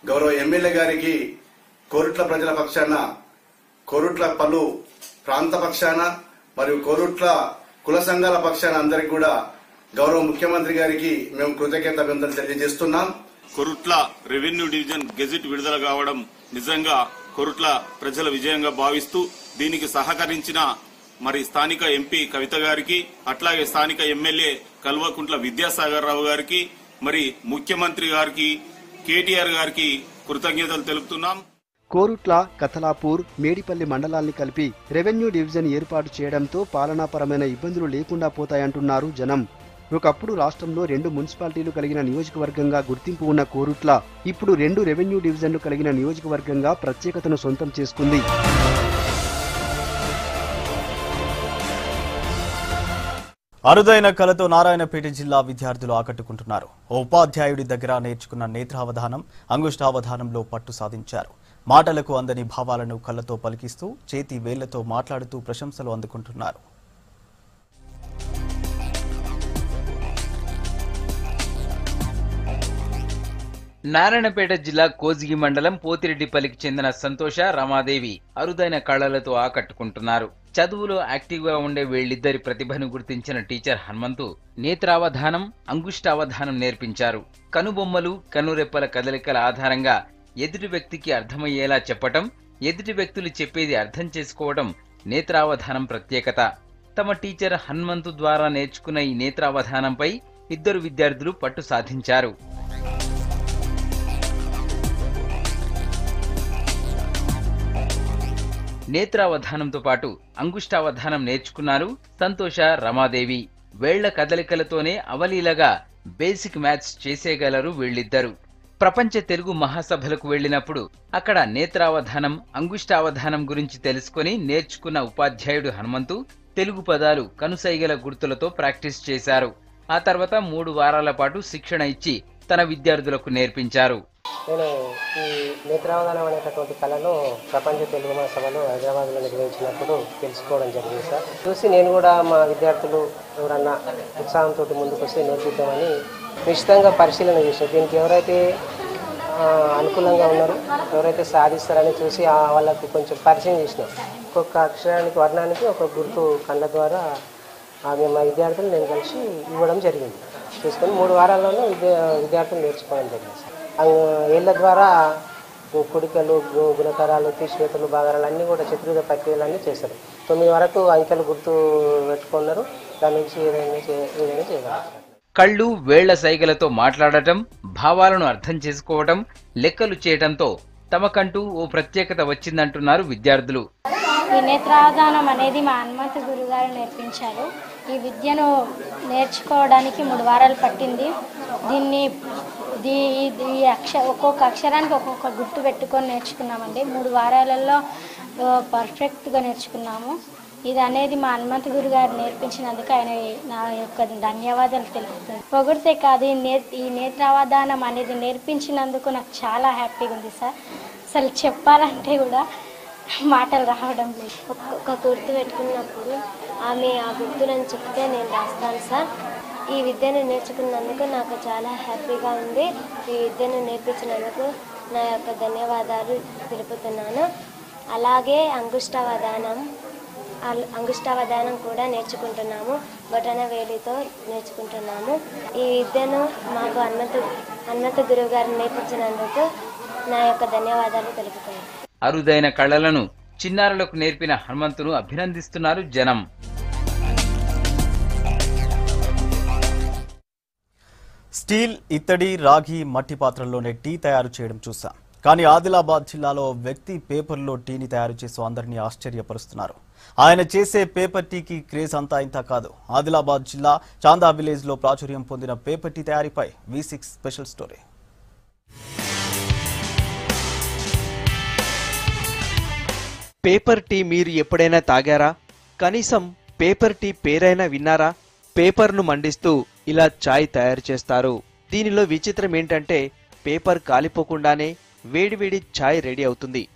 గౌరవ ఎమ్మెల్యే గారికి కోరుట్ల ప్రజల పక్షాన కోరుట్ల పలు ప్రాంత పక్షాన మరియు కోరుట్ల కుల సంఘాల పక్షాన అందరికి కూడా గౌరవ ముఖ్యమంత్రి గారికి మేము కృతజ్ఞత అభినందనలు తెలియజేస్తున్నాం. కొరుట్ల రెవెన్యూ డివిజన్ గెజిట్ విడుదల కావడం నిజంగా కొరుట్ల ప్రజల విజయంగా భావిస్తూ దీనికి సహకరించిన మరి స్థానిక ఎంపీ కవిత గారికి అట్లాగే స్థానిక ఎమ్మెల్యే కల్వకుంట్ల విద్యాసాగర్ రావు గారికి మరి ముఖ్యమంత్రి గారికి కేటీఆర్ గారికి కృతజ్ఞతలు తెలుపుతున్నాం. కోరుట్ల కథలాపూర్ మేడిపల్లి మండలాల్ని కలిపి రెవెన్యూ డివిజన్ ఏర్పాటు చేయడంతో పాలనాపరమైన ఇబ్బందులు లేకుండా పోతాయంటున్నారు జనం. ఒకప్పుడు రాష్ట్రంలో రెండు మున్సిపాలిటీలు కలిగిన నియోజకవర్గంగా గుర్తింపు ఉన్న కోరుట్ల ఇప్పుడు రెండు రెవెన్యూ డివిజన్లు కలిగిన నియోజకవర్గంగా ప్రత్యేకతను సొంతం చేసుకుంది. అరుదైన కళతో నారాయణపేట జిల్లా విద్యార్థులు ఆకట్టుకుంటున్నారు. ఓ ఉపాధ్యాయుడి దగ్గర నేర్చుకున్న నేత్రావధానం అంగుష్టావధానంలో పట్టు సాధించారు. మాటలకు అందని భావాలను కళ్ళతో పలికిస్తూ చేతి వేళ్ళతో మాట్లాడుతూ ప్రశంసలు అందుకుంటున్నారు. నారాయణపేట జిల్లా కోజిగి మండలం పోతిరెడ్డిపల్లికి చెందిన సంతోష రమాదేవి అరుదైన కళలతో ఆకట్టుకుంటున్నారు. చదువులో యాక్టివ్గా ఉండే వీళ్ళిద్దరి ప్రతిభను గుర్తించిన టీచర్ హనుమంతు నేత్రావధానం అంగుష్టావధానం నేర్పించారు. కనుబొమ్మలు కనురెప్పల కదలికల ఆధారంగా ఎదుటి వ్యక్తికి అర్థమయ్యేలా చెప్పటం ఎదుటి వ్యక్తులు చెప్పేది అర్థం చేసుకోవడం నేత్రావధానం ప్రత్యేకత. తమ టీచర్ హన్మంతు ద్వారా నేర్చుకున్న ఈ నేత్రావధానంపై ఇద్దరు విద్యార్థులు పట్టు సాధించారు. నేత్రావధానంతో పాటు అంగుష్టావధానం నేర్చుకున్నారు సంతోష రమాదేవి. వేళ్ళ కదలికలతోనే అవలీలగా బేసిక్ మ్యాథ్స్ చేసేయగలరు వీళ్ళిద్దరు. ప్రపంచ తెలుగు మహాసభలకు వెళ్ళినప్పుడు అక్కడ నేత్రావధానం అంగుష్టావధానం గురించి తెలుసుకొని నేర్చుకున్న ఉపాధ్యాయుడు హనుమంతు తెలుగు పదాలు కనుసైగల గుర్తులతో ప్రాక్టీస్ చేశారు. ఆ తర్వాత మూడు వారాల పాటు శిక్షణ ఇచ్చి తన విద్యార్థులకు నేర్పించారు. నేను ఈ నేత్రావధానం అనేటటువంటి కళను ప్రపంచ తెలుగు మహాసభలో హైదరాబాద్లో నిర్వహించినప్పుడు తెలుసుకోవడం జరిగింది సార్. చూసి నేను కూడా మా విద్యార్థులు ఎవరన్నా ఉత్సాహంతో ముందుకు వస్తే నేర్పిద్దామని నిశ్చితంగా పరిశీలన చేసిన దీనికి ఎవరైతే అనుకూలంగా ఉన్నారో ఎవరైతే సాధిస్తారని చూసి వాళ్ళకు కొంచెం పరిచయం చేసినాం ఒక్కొక్క అక్షరానికి వర్ణానికి ఒక గుర్తు కళ్ళ ద్వారా మేము మా విద్యార్థులు నేను కలిసి ఇవ్వడం జరిగింది. చూసుకొని మూడు వారాల్లోనే విద్యా విద్యార్థులు నేర్చుకోవడం జరిగింది సార్. ఏళ్ళ ద్వారా కుడికలు గు- గుణకరాలు తీసివేతలు బాగారాలు అన్నీ కూడా చతుర్విధ ప్రక్రియలు అన్నీ చేస్తారు తొమ్మిది వరకు అంకెలు గుర్తు పెట్టుకున్నారు. దాని నుంచి ఏదైనా చే- ఏదైనా చేయగలరు కళ్ళు వేళ్ళ సైగలతో మాట్లాడటం భావాలను అర్థం చేసుకోవటం లెక్కలు చేయటంతో తమకంటూ ఓ ప్రత్యేకత వచ్చిందంటున్నారు విద్యార్థులు. ఈ అనేది మా హనుమంతు గురుగారు నేర్పించారు. ఈ విద్యను నేర్చుకోవడానికి మూడు వారాలు పట్టింది. దీన్ని దీ ఈ- అక్ష ఒక్కొక్క అక్షరానికి ఒక్కొక్క గుర్తు పెట్టుకొని నేర్చుకున్నామండి. మూడు వారాలలో పర్ఫెక్ట్గా నేర్చుకున్నాము. ఇది అనేది మా హనుమంత్ గురు గారు నేర్పించినందుకు ఆయన నా యొక్క ధన్యవాదాలు తెలుపుతుంది పొగిడితే కాదు ఈ నే ఈ నేత్రావధానం అనేది నేర్పించినందుకు నాకు చాలా హ్యాపీగా ఉంది సార్. అసలు చెప్పాలంటే కూడా మాటలు రావడం లేదు. ఒక గుర్తు పెట్టుకున్నప్పుడు ఆమె ఆ గుర్తులను చెప్తే నేను రాస్తాను సార్. ఈ విద్యను నేర్చుకున్నందుకు నాకు చాలా హ్యాపీగా ఉంది. ఈ విద్యను నేర్పించినందుకు నా యొక్క ధన్యవాదాలు తెలుపుతున్నాను. అలాగే అంగుష్టావధానం అంగుష్టావధానం కూడా నేర్చుకుంటున్నాము బొటన వేలితో నేర్చుకుంటున్నాము. ఈ విద్యను మాకు హనుమంత హనుమంత గురువు గారు నేర్పించినందుకు నా యొక్క ధన్యవాదాలు తెలుపుతున్నాను. అరుదైన కళలను చిన్నారులకు నేర్పిన హనుమంతును అభినందిస్తున్నారు జనం. స్టీల్ ఇత్తడి రాగి మట్టి పాత్రల్లోనే టీ తయారు చేయడం చూసాం కానీ ఆదిలాబాద్ జిల్లాలో వ్యక్తి పేపర్లో టీని తయారు చేసి అందరినీ ఆశ్చర్యపరుస్తున్నారు. ఆయన చేసే పేపర్ టీకి క్రేజ్ అంతా ఇంత కాదు. ఆదిలాబాద్ జిల్లా చాందా విలేజ్లో ప్రాచుర్యం పొందిన paper tea తయారీపై V six special story. Paper tea మీరు ఎప్పుడైనా తాగారా? కనీసం పేపర్ టీ పేరైనా విన్నారా? పేపర్ను మండిస్తూ ఇలా చాయ్ తయారు చేస్తారు. దీనిలో విచిత్రం ఏంటంటే పేపర్ కాలిపోకుండానే వేడివేడి ఛాయ్ రెడీ అవుతుంది.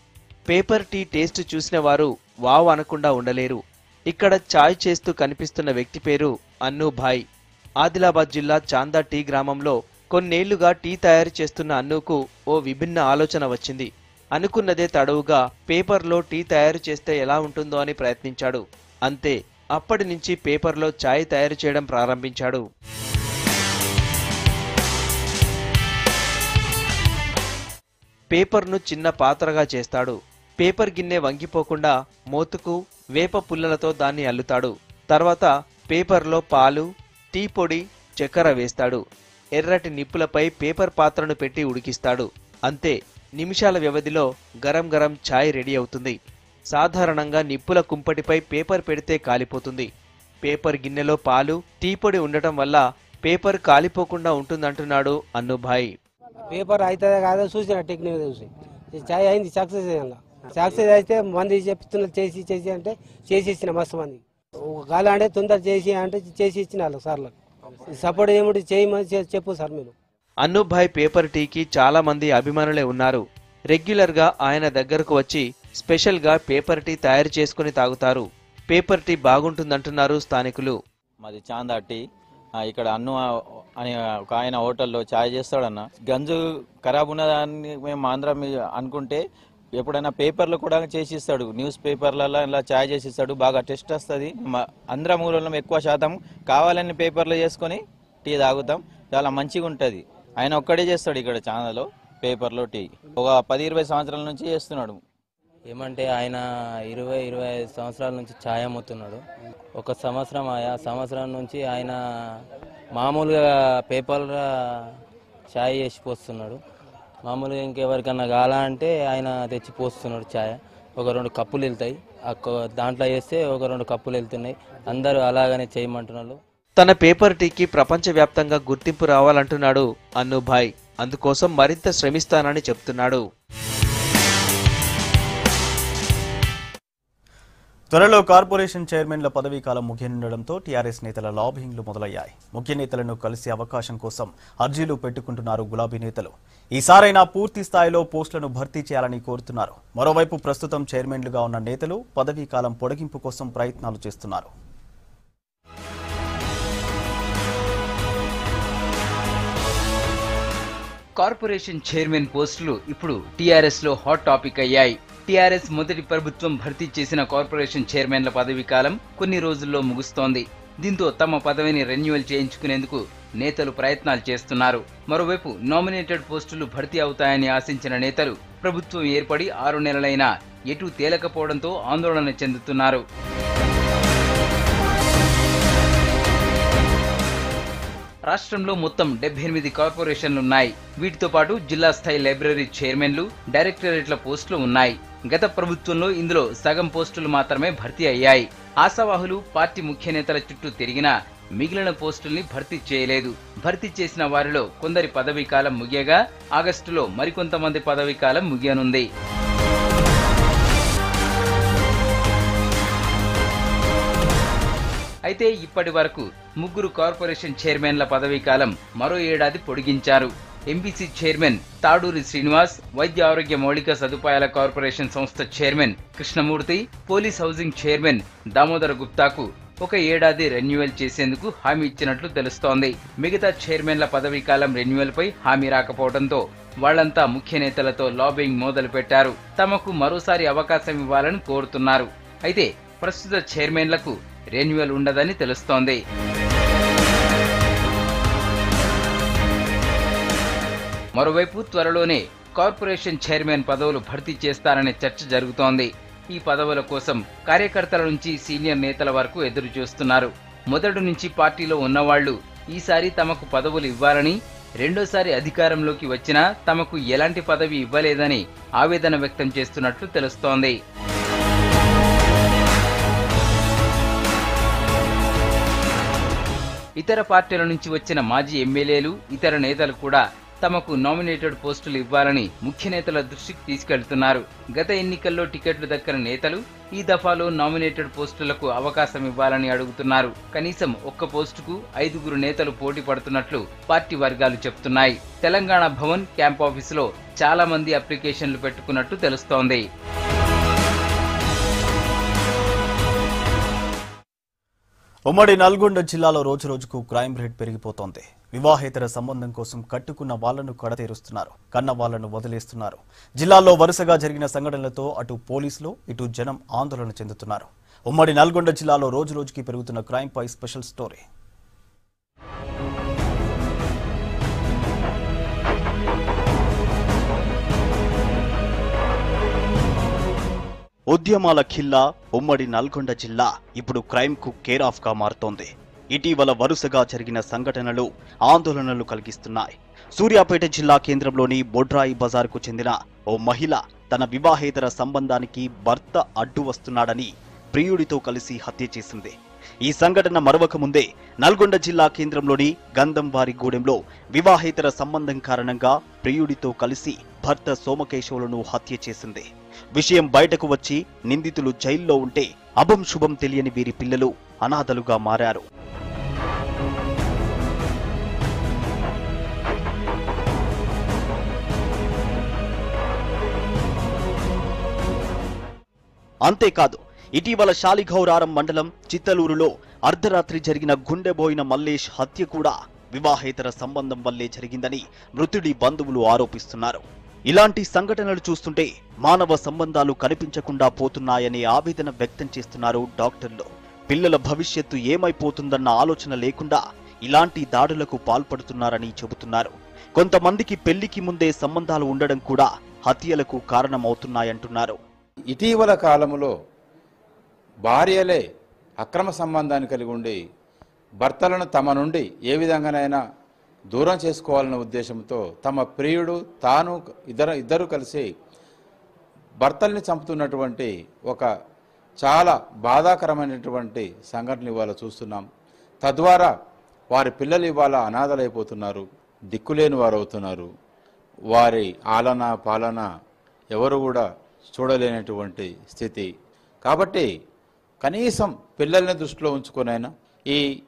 పేపర్ టీ టేస్ట్ చూసిన వారు వావ్ అనకుండా ఉండలేరు. ఇక్కడ ఛాయ్ చేస్తూ కనిపిస్తున్న వ్యక్తి పేరు అన్ను భాయ్. ఆదిలాబాద్ జిల్లా చాందా టీ గ్రామంలో కొన్నేళ్ళుగా టీ తయారు చేస్తున్న అన్నుకు ఓ విభిన్న ఆలోచన వచ్చింది. అనుకున్నదే తడవుగా పేపర్లో టీ తయారు చేస్తే ఎలా ఉంటుందో అని ప్రయత్నించాడు. అంతే అప్పటి నుంచి పేపర్లో ఛాయ్ తయారు చేయడం ప్రారంభించాడు. పేపర్ను చిన్న పాత్రగా చేస్తాడు. పేపర్ గిన్నె వంగిపోకుండా మోతుకు వేప పుల్లలతో దాన్ని అల్లుతాడు. తర్వాత పేపర్లో పాలు టీ పొడి చక్కెర వేస్తాడు. ఎర్రటి నిప్పులపై పేపర్ పాత్రను పెట్టి ఉడికిస్తాడు. అంతే నిమిషాల వ్యవధిలో గరం గరం ఛాయ్ రెడీ అవుతుంది. సాధారణంగా నిప్పుల కుంపటిపై పేపర్ పెడితే కాలిపోతుంది. పేపర్ గిన్నెలో పాలు టీ పొడి ఉండటం వల్ల పేపర్ కాలిపోకుండా ఉంటుందంటున్నాడు అన్నుభాయ్ పేపర్ అయితే కాదో చూసిన టెక్నిక్ చూసి. ఛాయ్ చాయ్ అయింది సక్సెస్ అయ్యాల సక్సెస్ అయితే మంది చెప్తున్నారు చేసి చేసి అంటే చేసి ఇచ్చిన మస్తు మంది. ఒక గాలి అంటే తొందర చేసి అంటే చేసి ఇచ్చిన వాళ్ళకి సార్లకు సపోర్ట్ ఏమిటి చేయమని చెప్పు సార్ మీరు. అన్నుభాయ్ పేపర్ టీకి చాలా మంది అభిమానులే ఉన్నారు. రెగ్యులర్గా ఆయన దగ్గరకు వచ్చి స్పెషల్గా పేపర్ టీ తయారు చేసుకుని తాగుతారు. పేపర్ టీ బాగుంటుందంటున్నారు స్థానికులు. మాది చాందా టీ. ఇక్కడ అన్ను అని ఒక ఆయన హోటల్లో ఛాయ్ చేస్తాడన్న. గంజు ఖరాబ్ ఉన్నదాన్ని మేము ఆంధ్ర అనుకుంటే ఎప్పుడైనా పేపర్లు కూడా చేసి ఇస్తాడు న్యూస్ పేపర్లలో ఇలా ఛాయ్ చేసి ఇస్తాడు బాగా టెస్ట్ వస్తుంది. ఆంధ్ర మూలంలో ఎక్కువ శాతం కావాలని పేపర్లు చేసుకొని టీ తాగుతాం. చాలా మంచిగా ఉంటుంది. ఆయన ఒక్కడే చేస్తాడు ఇక్కడ ఛానల్లో పేపర్లో టీ. ఒక పది ఇరవై సంవత్సరాల నుంచి చేస్తున్నాడు. ఏమంటే ఆయన ఇరవై ఇరవై ఐదు సంవత్సరాల నుంచి ఛాయ్ అమ్ముతున్నాడు. ఒక సంవత్సరం ఆయా సంవత్సరం నుంచి ఆయన మామూలుగా పేపర్లో ఛాయ్ చేసి పోస్తున్నాడు. మామూలుగా ఇంకెవరికన్నా కావాలా అంటే ఆయన తెచ్చి పోస్తున్నాడు ఛాయ్. ఒక రెండు కప్పులు వెళ్తాయి. దాంట్లో వేస్తే ఒక రెండు కప్పులు వెళ్తున్నాయి. అందరూ అలాగనే చేయమంటున్నారు. తన పేపర్ టీకి ప్రపంచవ్యాప్తంగా గుర్తింపు రావాలంటున్నాడు అన్నుభాయ్. అందుకోసం మరింత శ్రమిస్తానని చెప్తున్నాడు. త్వరలో కార్పొరేషన్ చైర్మన్ల పదవీ కాలం ముగియనుండడంతో టీఆర్ఎస్ నేతల లాబింగ్లు మొదలయ్యాయి. ముఖ్య నేతలను కలిసే అవకాశం కోసం అర్జీలు పెట్టుకుంటున్నారు గులాబీ నేతలు. ఈసారైనా పూర్తి స్థాయిలో పోస్టులను భర్తీ చేయాలని కోరుతున్నారు. మరోవైపు ప్రస్తుతం చైర్మన్లుగా ఉన్న నేతలు పదవీ కాలం పొడిగింపు కోసం ప్రయత్నాలు చేస్తున్నారు. కార్పొరేషన్ చైర్మన్ పోస్టులు ఇప్పుడు టీఆర్ఎస్లో హాట్ టాపిక్ అయ్యాయి. టీఆర్ఎస్ మొదటి ప్రభుత్వం భర్తీ చేసిన కార్పొరేషన్ చైర్మన్ల పదవీ కాలం కొన్ని రోజుల్లో ముగుస్తోంది. దీంతో తమ పదవిని రెన్యువల్ చేయించుకునేందుకు నేతలు ప్రయత్నాలు చేస్తున్నారు. మరోవైపు నామినేటెడ్ పోస్టులు భర్తీ అవుతాయని ఆశించిన నేతలు ప్రభుత్వం ఏర్పడి ఆరు నెలలైనా ఎటు తేలకపోవడంతో ఆందోళన చెందుతున్నారు. రాష్ట్రంలో మొత్తం డెబ్బై ఎనిమిది కార్పొరేషన్లున్నాయి. వీటితో పాటు జిల్లా స్థాయి లైబ్రరీ చైర్మన్లు డైరెక్టరేట్ల పోస్టులు ఉన్నాయి. గత ప్రభుత్వంలో ఇందులో సగం పోస్టులు మాత్రమే భర్తీ అయ్యాయి. ఆశావాహులు పార్టీ ముఖ్య నేతల చుట్టూ తిరిగినా మిగిలిన పోస్టుల్ని భర్తీ చేయలేదు. భర్తీ చేసిన వారిలో కొందరి పదవీ కాలం ముగియగా ఆగస్టులో మరికొంతమంది పదవీ కాలం ముగియనుంది. అయితే ఇప్పటి వరకు ముగ్గురు కార్పొరేషన్ చైర్మన్ల పదవీ కాలం మరో ఏడాది పొడిగించారు. ఎంబీసీ చైర్మన్ తాడూరి శ్రీనివాస్ వైద్య ఆరోగ్య మౌలిక సదుపాయాల కార్పొరేషన్ సంస్థ chairman Krishnamurthy police housing chairman Damodar గుప్తాకు ఒక ఏడాది రెన్యువల్ చేసేందుకు హామీ ఇచ్చినట్లు తెలుస్తోంది. మిగతా చైర్మన్ల పదవీ కాలం రెన్యువల్ పై హామీ రాకపోవడంతో వాళ్ళంతా ముఖ్య నేతలతో లాబింగ్ మొదలు పెట్టారు. తమకు మరోసారి అవకాశం ఇవ్వాలని కోరుతున్నారు. అయితే ప్రస్తుత చైర్మన్లకు రెన్యువల్ ఉండదని తెలుస్తోంది. మరోవైపు త్వరలోనే కార్పొరేషన్ చైర్మన్ పదవులు భర్తీ చేస్తారనే చర్చ జరుగుతోంది. ఈ పదవుల కోసం కార్యకర్తల నుంచి సీనియర్ నేతల వరకు ఎదురు చూస్తున్నారు. మొదటి నుంచి పార్టీలో ఉన్నవాళ్ళు ఈసారి తమకు పదవులు ఇవ్వాలని రెండోసారి అధికారంలోకి వచ్చినా తమకు ఎలాంటి పదవి ఇవ్వలేదని ఆవేదన వ్యక్తం చేస్తున్నట్లు తెలుస్తోంది. ఇతర పార్టీల నుంచి వచ్చిన మాజీ ఎమ్మెల్యేలు ఇతర నేతలు కూడా తమకు నామినేటెడ్ పోస్టులు ఇవ్వాలని ముఖ్య నేతల దృష్టికి తీసుకెళ్తున్నారు. గత ఎన్నికల్లో టికెట్లు దక్కని నేతలు ఈ దఫాలో నామినేటెడ్ పోస్టులకు అవకాశం ఇవ్వాలని అడుగుతున్నారు. కనీసం ఒక్క పోస్టుకు ఐదుగురు నేతలు పోటీ పడుతున్నట్లు పార్టీ వర్గాలు చెప్తున్నాయి. తెలంగాణ భవన్ క్యాంప్ ఆఫీసులో చాలా మంది అప్లికేషన్లు పెట్టుకున్నట్టు తెలుస్తోంది. ఉమ్మడి నల్గొండ జిల్లాలో రోజురోజుకు క్రైమ్ రేట్ పెరిగిపోతోంది. వివాహేతర సంబంధం కోసం కట్టుకున్న వాళ్ళను కడతీరుస్తున్నారు కన్న వాళ్ళను వదిలేస్తున్నారు. జిల్లాలో వరుసగా జరిగిన సంఘటనలతో అటు పోలీసులు ఇటు జనం ఆందోళన చెందుతున్నారు. ఉమ్మడి నల్గొండ జిల్లాలో రోజు రోజుకి పెరుగుతున్న క్రైమ్ పై స్పెషల్ స్టోరీ. ఉద్యమాల ఖిల్లా ఉమ్మడి నల్గొండ జిల్లా ఇప్పుడు క్రైమ్కు కేర్ ఆఫ్గా మారుతోంది. ఇటీవల వరుసగా జరిగిన సంఘటనలు ఆందోళనలు కలిగిస్తున్నాయి. సూర్యాపేట జిల్లా కేంద్రంలోని బొడ్రాయి బజార్కు చెందిన ఓ మహిళ తన వివాహేతర సంబంధానికి భర్త అడ్డు వస్తున్నాడని ప్రియుడితో కలిసి హత్య చేసింది. ఈ సంఘటన మరవక ముందే నల్గొండ జిల్లా కేంద్రంలోని గంధంవారిగూడెంలో వివాహేతర సంబంధం కారణంగా ప్రియుడితో కలిసి భర్త సోమకేశవులను హత్య చేసింది. విషయం బయటకు వచ్చి నిందితులు జైల్లో ఉంటే అభం శుభం తెలియని వీరి పిల్లలు అనాథలుగా మారారు. అంతేకాదు ఇటీవల శాలిఘౌరారం మండలం చిత్తలూరులో అర్ధరాత్రి జరిగిన గుండెబోయిన మల్లేష్ హత్య కూడా వివాహేతర సంబంధం వల్లే జరిగిందని మృతుడి బంధువులు ఆరోపిస్తున్నారు. ఇలాంటి సంఘటనలు చూస్తుంటే మానవ సంబంధాలు కనిపించకుండా పోతున్నాయనే ఆవేదన వ్యక్తం చేస్తున్నారు డాక్టర్లు. పిల్లల భవిష్యత్తు ఏమైపోతుందన్న ఆలోచన లేకుండా ఇలాంటి దాడులకు పాల్పడుతున్నారని చెబుతున్నారు. కొంతమందికి పెళ్ళికి ముందే సంబంధాలు ఉండడం కూడా హత్యలకు కారణమవుతున్నాయంటున్నారు. ఇటీవల కాలంలో భార్యలే అక్రమ సంబంధాన్ని కలిగి ఉండి భర్తలను తమ నుండి ఏ విధంగానైనా దూరం చేసుకోవాలనే ఉద్దేశంతో తమ ప్రియుడు తాను ఇద్దరు ఇద్దరు కలిసి భర్తల్ని చంపుతున్నటువంటి ఒక చాలా బాధాకరమైనటువంటి సంఘటన ఇవాళ చూస్తున్నాం. తద్వారా వారి పిల్లలు ఇవాళ అనాథలైపోతున్నారు దిక్కులేని వారు అవుతున్నారు వారి ఆలన పాలన ఎవరు కూడా చూడలేనటువంటి స్థితి. కాబట్టి కనీసం పిల్లల్ని దృష్టిలో ఉంచుకొనైనా ఈ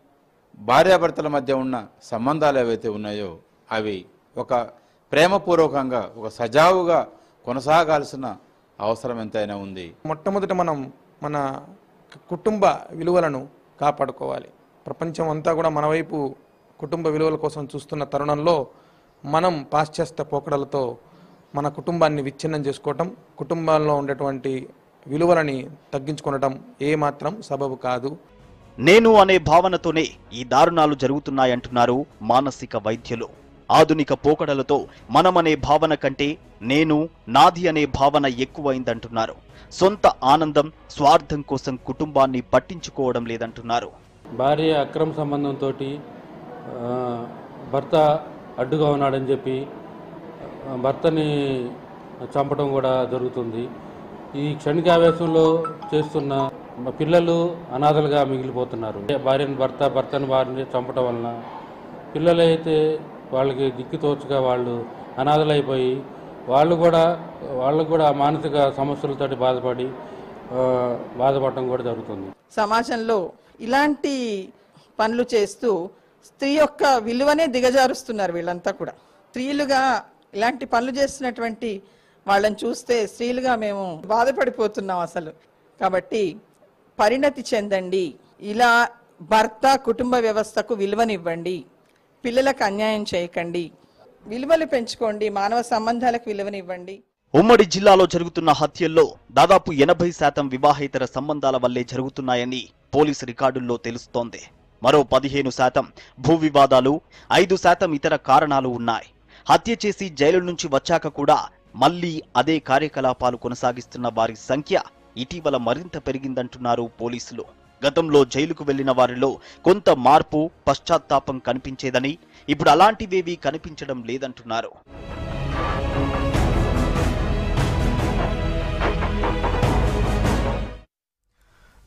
భార్యాభర్తల మధ్య ఉన్న సంబంధాలు ఏవైతే ఉన్నాయో అవి ఒక ప్రేమపూర్వకంగా ఒక సజావుగా కొనసాగాల్సిన అవసరం ఎంతైనా ఉంది. మొట్టమొదట మనం మన కుటుంబ విలువలను కాపాడుకోవాలి. ప్రపంచం అంతా కూడా మన వైపు కుటుంబ విలువల కోసం చూస్తున్న తరుణంలో మనం పాశ్చాత్య పోకడలతో మన కుటుంబాన్ని విచ్ఛిన్నం చేసుకోవటం కుటుంబాల్లో ఉండేటువంటి విలువలని తగ్గించుకొనటం ఏమాత్రం సబబు కాదు. నేను అనే భావనతోనే ఈ దారుణాలు జరుగుతున్నాయంటున్నారు మానసిక వైద్యులు. ఆధునిక పోకడలతో మనమనే భావన కంటే నేను నాది అనే భావన ఎక్కువైందంటున్నారు. సొంత ఆనందం స్వార్థం కోసం కుటుంబాన్ని పట్టించుకోవడం లేదంటున్నారు. భార్య అక్రమ సంబంధంతో భర్త అడ్డుగా ఉన్నాడని చెప్పి భర్తని చంపడం కూడా జరుగుతుంది. ఈ క్షణికావేశంలో చేస్తున్న పిల్లలు అనాథలుగా మిగిలిపోతున్నారు. భార్యను భర్త భర్తను వారిని చంపడం వలన పిల్లలైతే వాళ్ళకి దిక్కు తోచుగా వాళ్ళు అనాథలైపోయి వాళ్ళు కూడా వాళ్ళు కూడా మానసిక సమస్యలతోటి బాధపడి బాధపడటం కూడా జరుగుతుంది. సమాజంలో ఇలాంటి పనులు చేస్తూ స్త్రీ యొక్క విలువనే దిగజారుస్తున్నారు వీళ్ళంతా కూడా. స్త్రీలుగా ఇలాంటి పనులు చేస్తున్నటువంటి వాళ్ళని చూస్తే స్త్రీలుగా మేము బాధపడిపోతున్నాం అసలు. కాబట్టి పరిణతి చెందండి. ఇలా భర్త కుటుంబ వ్యవస్థకు విలువనివ్వండి. పిల్లలకు అన్యాయం చేయకండి. విలువలు పెంచుకోండి. మానవ సంబంధాలకు విలువనివ్వండి. ఉమ్మడి జిల్లాలో జరుగుతున్న హత్యల్లో దాదాపు ఎనభై శాతం వివాహేతర సంబంధాల వల్లే జరుగుతున్నాయని పోలీసు రికార్డుల్లో తెలుస్తోంది. మరో పదిహేను శాతం భూ వివాదాలు ఐదు శాతం ఇతర కారణాలు ఉన్నాయి. హత్య చేసి జైలు నుంచి వచ్చాక కూడా మళ్ళీ అదే కార్యకలాపాలు కొనసాగిస్తున్న వారి సంఖ్య ఇటీవల మరింత పెరిగిందంటున్నారు పోలీసులు. గతంలో జైలుకు వెళ్ళిన వారిలో కొంత మార్పు పశ్చాత్తాపం కనిపించేదని ఇప్పుడు అలాంటివేవీ కనిపించడం లేదంటున్నారు.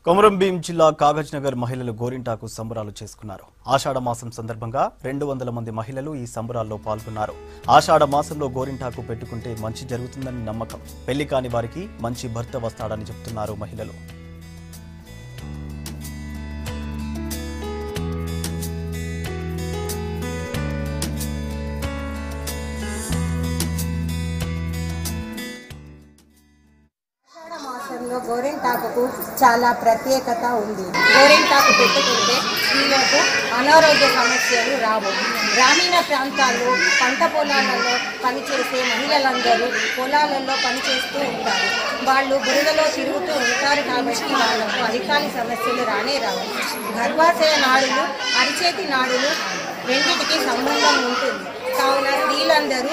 కొమరంభీం జిల్లా కాగజ్ నగర్ మహిళలు గోరింటాకు సంబరాలు చేసుకున్నారు. ఆషాఢ మాసం సందర్భంగా రెండు వందల మంది మహిళలు ఈ సంబరాల్లో పాల్గొన్నారు. ఆషాఢ మాసంలో గోరింటాకు పెట్టుకుంటే మంచి జరుగుతుందని నమ్మకం. పెళ్ళి కాని వారికి మంచి భర్త వస్తాడని చెప్తున్నారు మహిళలు. చాలా ప్రత్యేకత ఉంది. గోరింటాకు పెట్టుకుంటే స్త్రీలకు అనారోగ్య సమస్యలు రావు. గ్రామీణ ప్రాంతాల్లో పంట పొలాలలో పనిచేసే మహిళలందరూ పొలాలలో పనిచేస్తూ ఉంటారు. వాళ్ళు బురదలో తిరుగుతూ ఉంటారు కాబట్టి వాళ్ళకు అధికారి సమస్యలు రానే రావు. గర్భాశయ నాడులు అరిచేతి నాడులు రెండింటికి సంబంధం ఉంటుంది. కావున స్త్రీలందరూ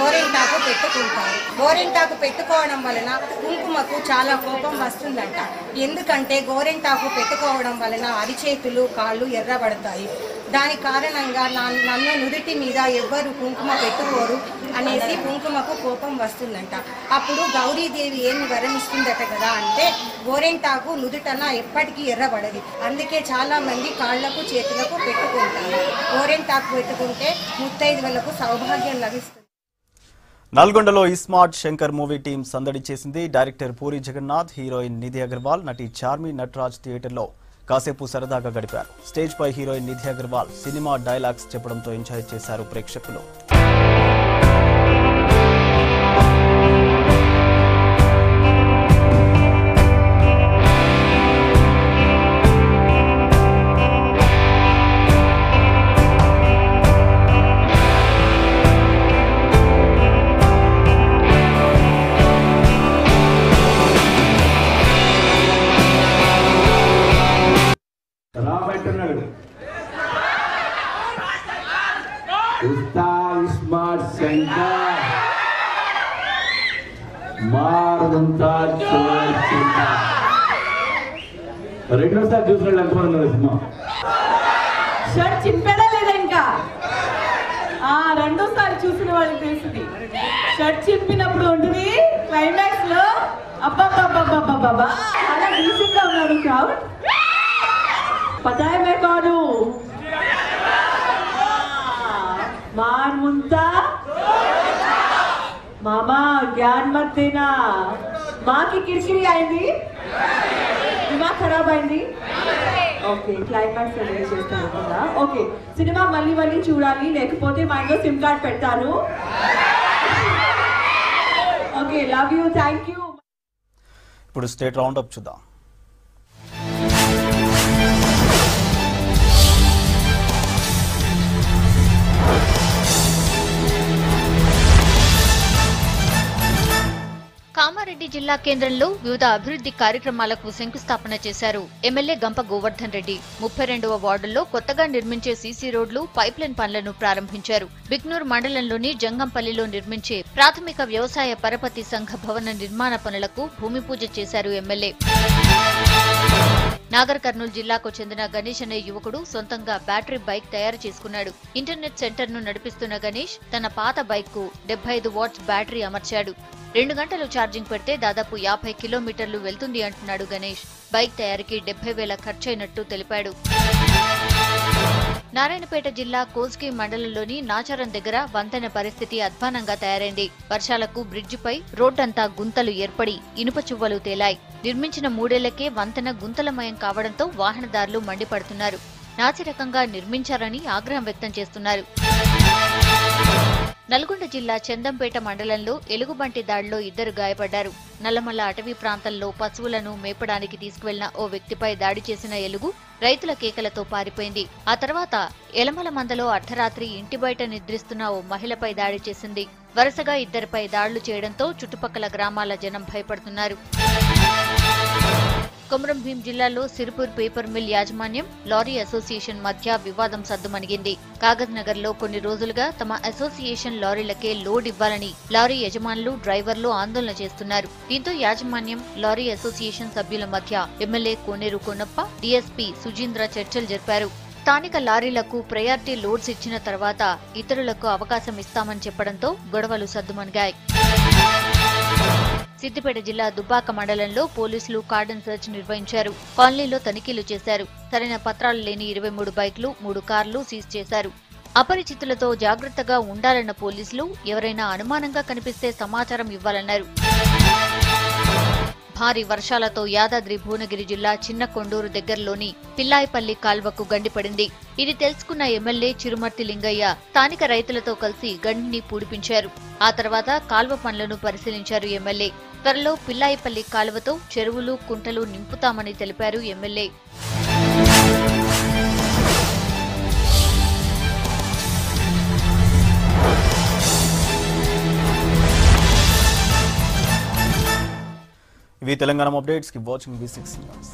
గోరింటాకు పెట్టుకుంటారు. గోరింటాకు పెట్టుకోవడం వలన కుంకుమకు చాలా కోపం వస్తుందంట. ఎందుకంటే గోరింటాకు పెట్టుకోవడం వలన అరిచేతులు కాళ్ళు ఎర్రబడతాయి. దాని కారణంగా నా- నన్ను నుదుటి మీద ఎవ్వరు కుంకుమ పెట్టుకోరు అనేసి కుంకుమకు కోపం వస్తుందంట. అప్పుడు గౌరీదేవి ఏమి వరమిస్తుందట కదా అంటే గోరెంటాకు నుదుటన ఎప్పటికీ ఎర్రబడది. అందుకే చాలా మంది కాళ్ళకు చేతులకు పెట్టుకుంటారు. గోరెంటాకు పెట్టుకుంటే ముత్తైదువులకు సౌభాగ్యం లభిస్తుంది. నల్గొండలో ఇస్మార్ట్ శంకర్ మూవీ టీం సందడి చేసింది. డైరెక్టర్ పూరి జగన్నాథ్ హీరోయిన్ నిధి అగర్వాల్ నటి చార్మి నటరాజ్ థియేటర్లో కాసేపు సరదాగా గడిపారు. స్టేజ్ పై heroine Nidhi Agarwal cinema dialogues చెప్పడంతో ఎంజాయ్ చేశారు ప్రేక్షకులు. సినిమా. షర్ట్ చింపాడా ఇంకా? రెండోసారి చూసిన వాళ్ళకి తెలిసింది. షర్ట్ చింపినప్పుడు ఉంటుంది క్లైమాక్స్లో అలా డీసెంట్ ఉన్నాడు క్రౌడ్ పతాయమే కాదు. మామా జ్ఞాన్ మత్ మాకి కిరికిరి అయింది? దిమాగ్ ఖరాబ్ అయింది? ఓకే క్లైమాక్స్ ఎంజాయ్ చేస్తాను కదా. ఓకే సినిమా మళ్ళీ మళ్ళీ చూడాలి లేకపోతే మా ఇంట్లో సిమ్ కార్డ్ పెడతాను okay love you thank you ఇప్పుడు స్టేట్ రౌండ్ అప్ చూద్దాం. జిల్లా కేంద్రంలో వివిధ అభివృద్ధి కార్యక్రమాలకు శంకుస్థాపన చేశారు ఎమ్మెల్యే గంప గోవర్ధన్ రెడ్డి. ముప్పై రెండవ వార్డుల్లో కొత్తగా నిర్మించే సీసీ రోడ్లు పైప్లైన్ పనులను ప్రారంభించారు. బిగ్నూర్ మండలంలోని జంగంపల్లిలో నిర్మించే ప్రాథమిక వ్యవసాయ పరపతి సంఘ భవన నిర్మాణ పనులకు భూమి పూజ చేశారు ఎమ్మెల్యే. నాగర్ కర్నూలు జిల్లాకు చెందిన గణేష్ అనే యువకుడు సొంతంగా బ్యాటరీ బైక్ తయారు చేసుకున్నాడు. ఇంటర్నెట్ సెంటర్ను నడిపిస్తున్న గణేష్ తన పాత బైక్కు డెబ్బై ఐదు వాట్స్ బ్యాటరీ అమర్చాడు. రెండు గంటలు ఛార్జింగ్ పెడితే దాదాపు యాభై కిలోమీటర్లు వెళ్తుంది అంటున్నాడు గణేష్. బైక్ తయారీకి డెబ్బై వేల ఖర్చయినట్టు తెలిపాడు. నారాయణపేట జిల్లా కోస్కి మండలంలోని నాచారం దగ్గర వంతెన పరిస్థితి అధ్వానంగా తయారైంది. వర్షాలకు బ్రిడ్జిపై రోడ్డంతా గుంతలు ఏర్పడి ఇనుప చువ్వలు తేలాయి. నిర్మించిన మూడేళ్ళకే వంతెన గుంతలమయం కావడంతో వాహనదారులు మండిపడుతున్నారు. నాసిరకంగా నిర్మించారని ఆగ్రహం వ్యక్తం చేస్తున్నారు. నల్గొండ జిల్లా చందంపేట మండలంలో ఎలుగుబంటి దాడిలో ఇద్దరు గాయపడ్డారు. నల్లమల్ల అటవీ ప్రాంతంలో పశువులను మేపడానికి తీసుకువెళ్ళిన ఓ వ్యక్తిపై దాడి చేసిన ఎలుగు రైతుల కేకలతో పారిపోయింది. ఆ తర్వాత ఎలమల మందలో అర్ధరాత్రి ఇంటి బయట నిద్రిస్తున్న ఓ మహిళపై దాడి చేసింది. వరుసగా ఇద్దరిపై దాడులు చేయడంతో చుట్టుపక్కల గ్రామాల జనం భయపడుతున్నారు. కొమరం భీం జిల్లాలో సిరిపూర్ పేపర్ మిల్ యాజమాన్యం లారీ అసోసియేషన్ మధ్య వివాదం సద్దుమణిగింది. కాగజ్ నగర్లో కొన్ని రోజులుగా తమ అసోసియేషన్ లారీలకే లోడ్ ఇవ్వాలని లారీ యజమానులు డ్రైవర్లు ఆందోళన చేస్తున్నారు. దీంతో యాజమాన్యం లారీ అసోసియేషన్ సభ్యుల మధ్య ఎమ్మెల్యే కోనేరు కొన్నప్ప డీఎస్పీ సుజీంద్ర చర్చలు జరిపారు. స్థానిక లారీలకు ప్రయారిటీ లోడ్స్ ఇచ్చిన తర్వాత ఇతరులకు అవకాశం ఇస్తామని చెప్పడంతో గొడవలు సద్దుమణిగాయి. సిద్దిపేట జిల్లా దుబ్బాక మండలంలో పోలీసులు కార్డన్ సెర్చ్ నిర్వహించారు. కాలనీలో తనిఖీలు చేశారు. సరైన పత్రాలు లేని ఇరవై మూడు బైక్లు మూడు కార్లు సీజ్ చేశారు. అపరిచితులతో జాగ్రత్తగా ఉండాలన్న పోలీసులు ఎవరైనా అనుమానంగా కనిపిస్తే సమాచారం ఇవ్వాలన్నారు. భారీ వర్షాలతో యాదాద్రి భువనగిరి జిల్లా చిన్న కొండూరు దగ్గరలోని పిల్లాయిపల్లి కాల్వకు గండిపడింది ఇది తెలుసుకున్న ఎమ్మెల్యే చిరుమర్తి లింగయ్య స్థానిక రైతులతో కలిసి గండిని పూడిపించారు. ఆ తర్వాత కాల్వ పనులను పరిశీలించారు ఎమ్మెల్యే. త్వరలో పిల్లాయిపల్లి కాలువతో చెరువులు కుంటలు నింపుతామని తెలిపారు ఎమ్మెల్యే. ఇవి తెలంగాణ అప్డేట్స్కి వాచింగ్ బీ సిక్స్ న్యూస్.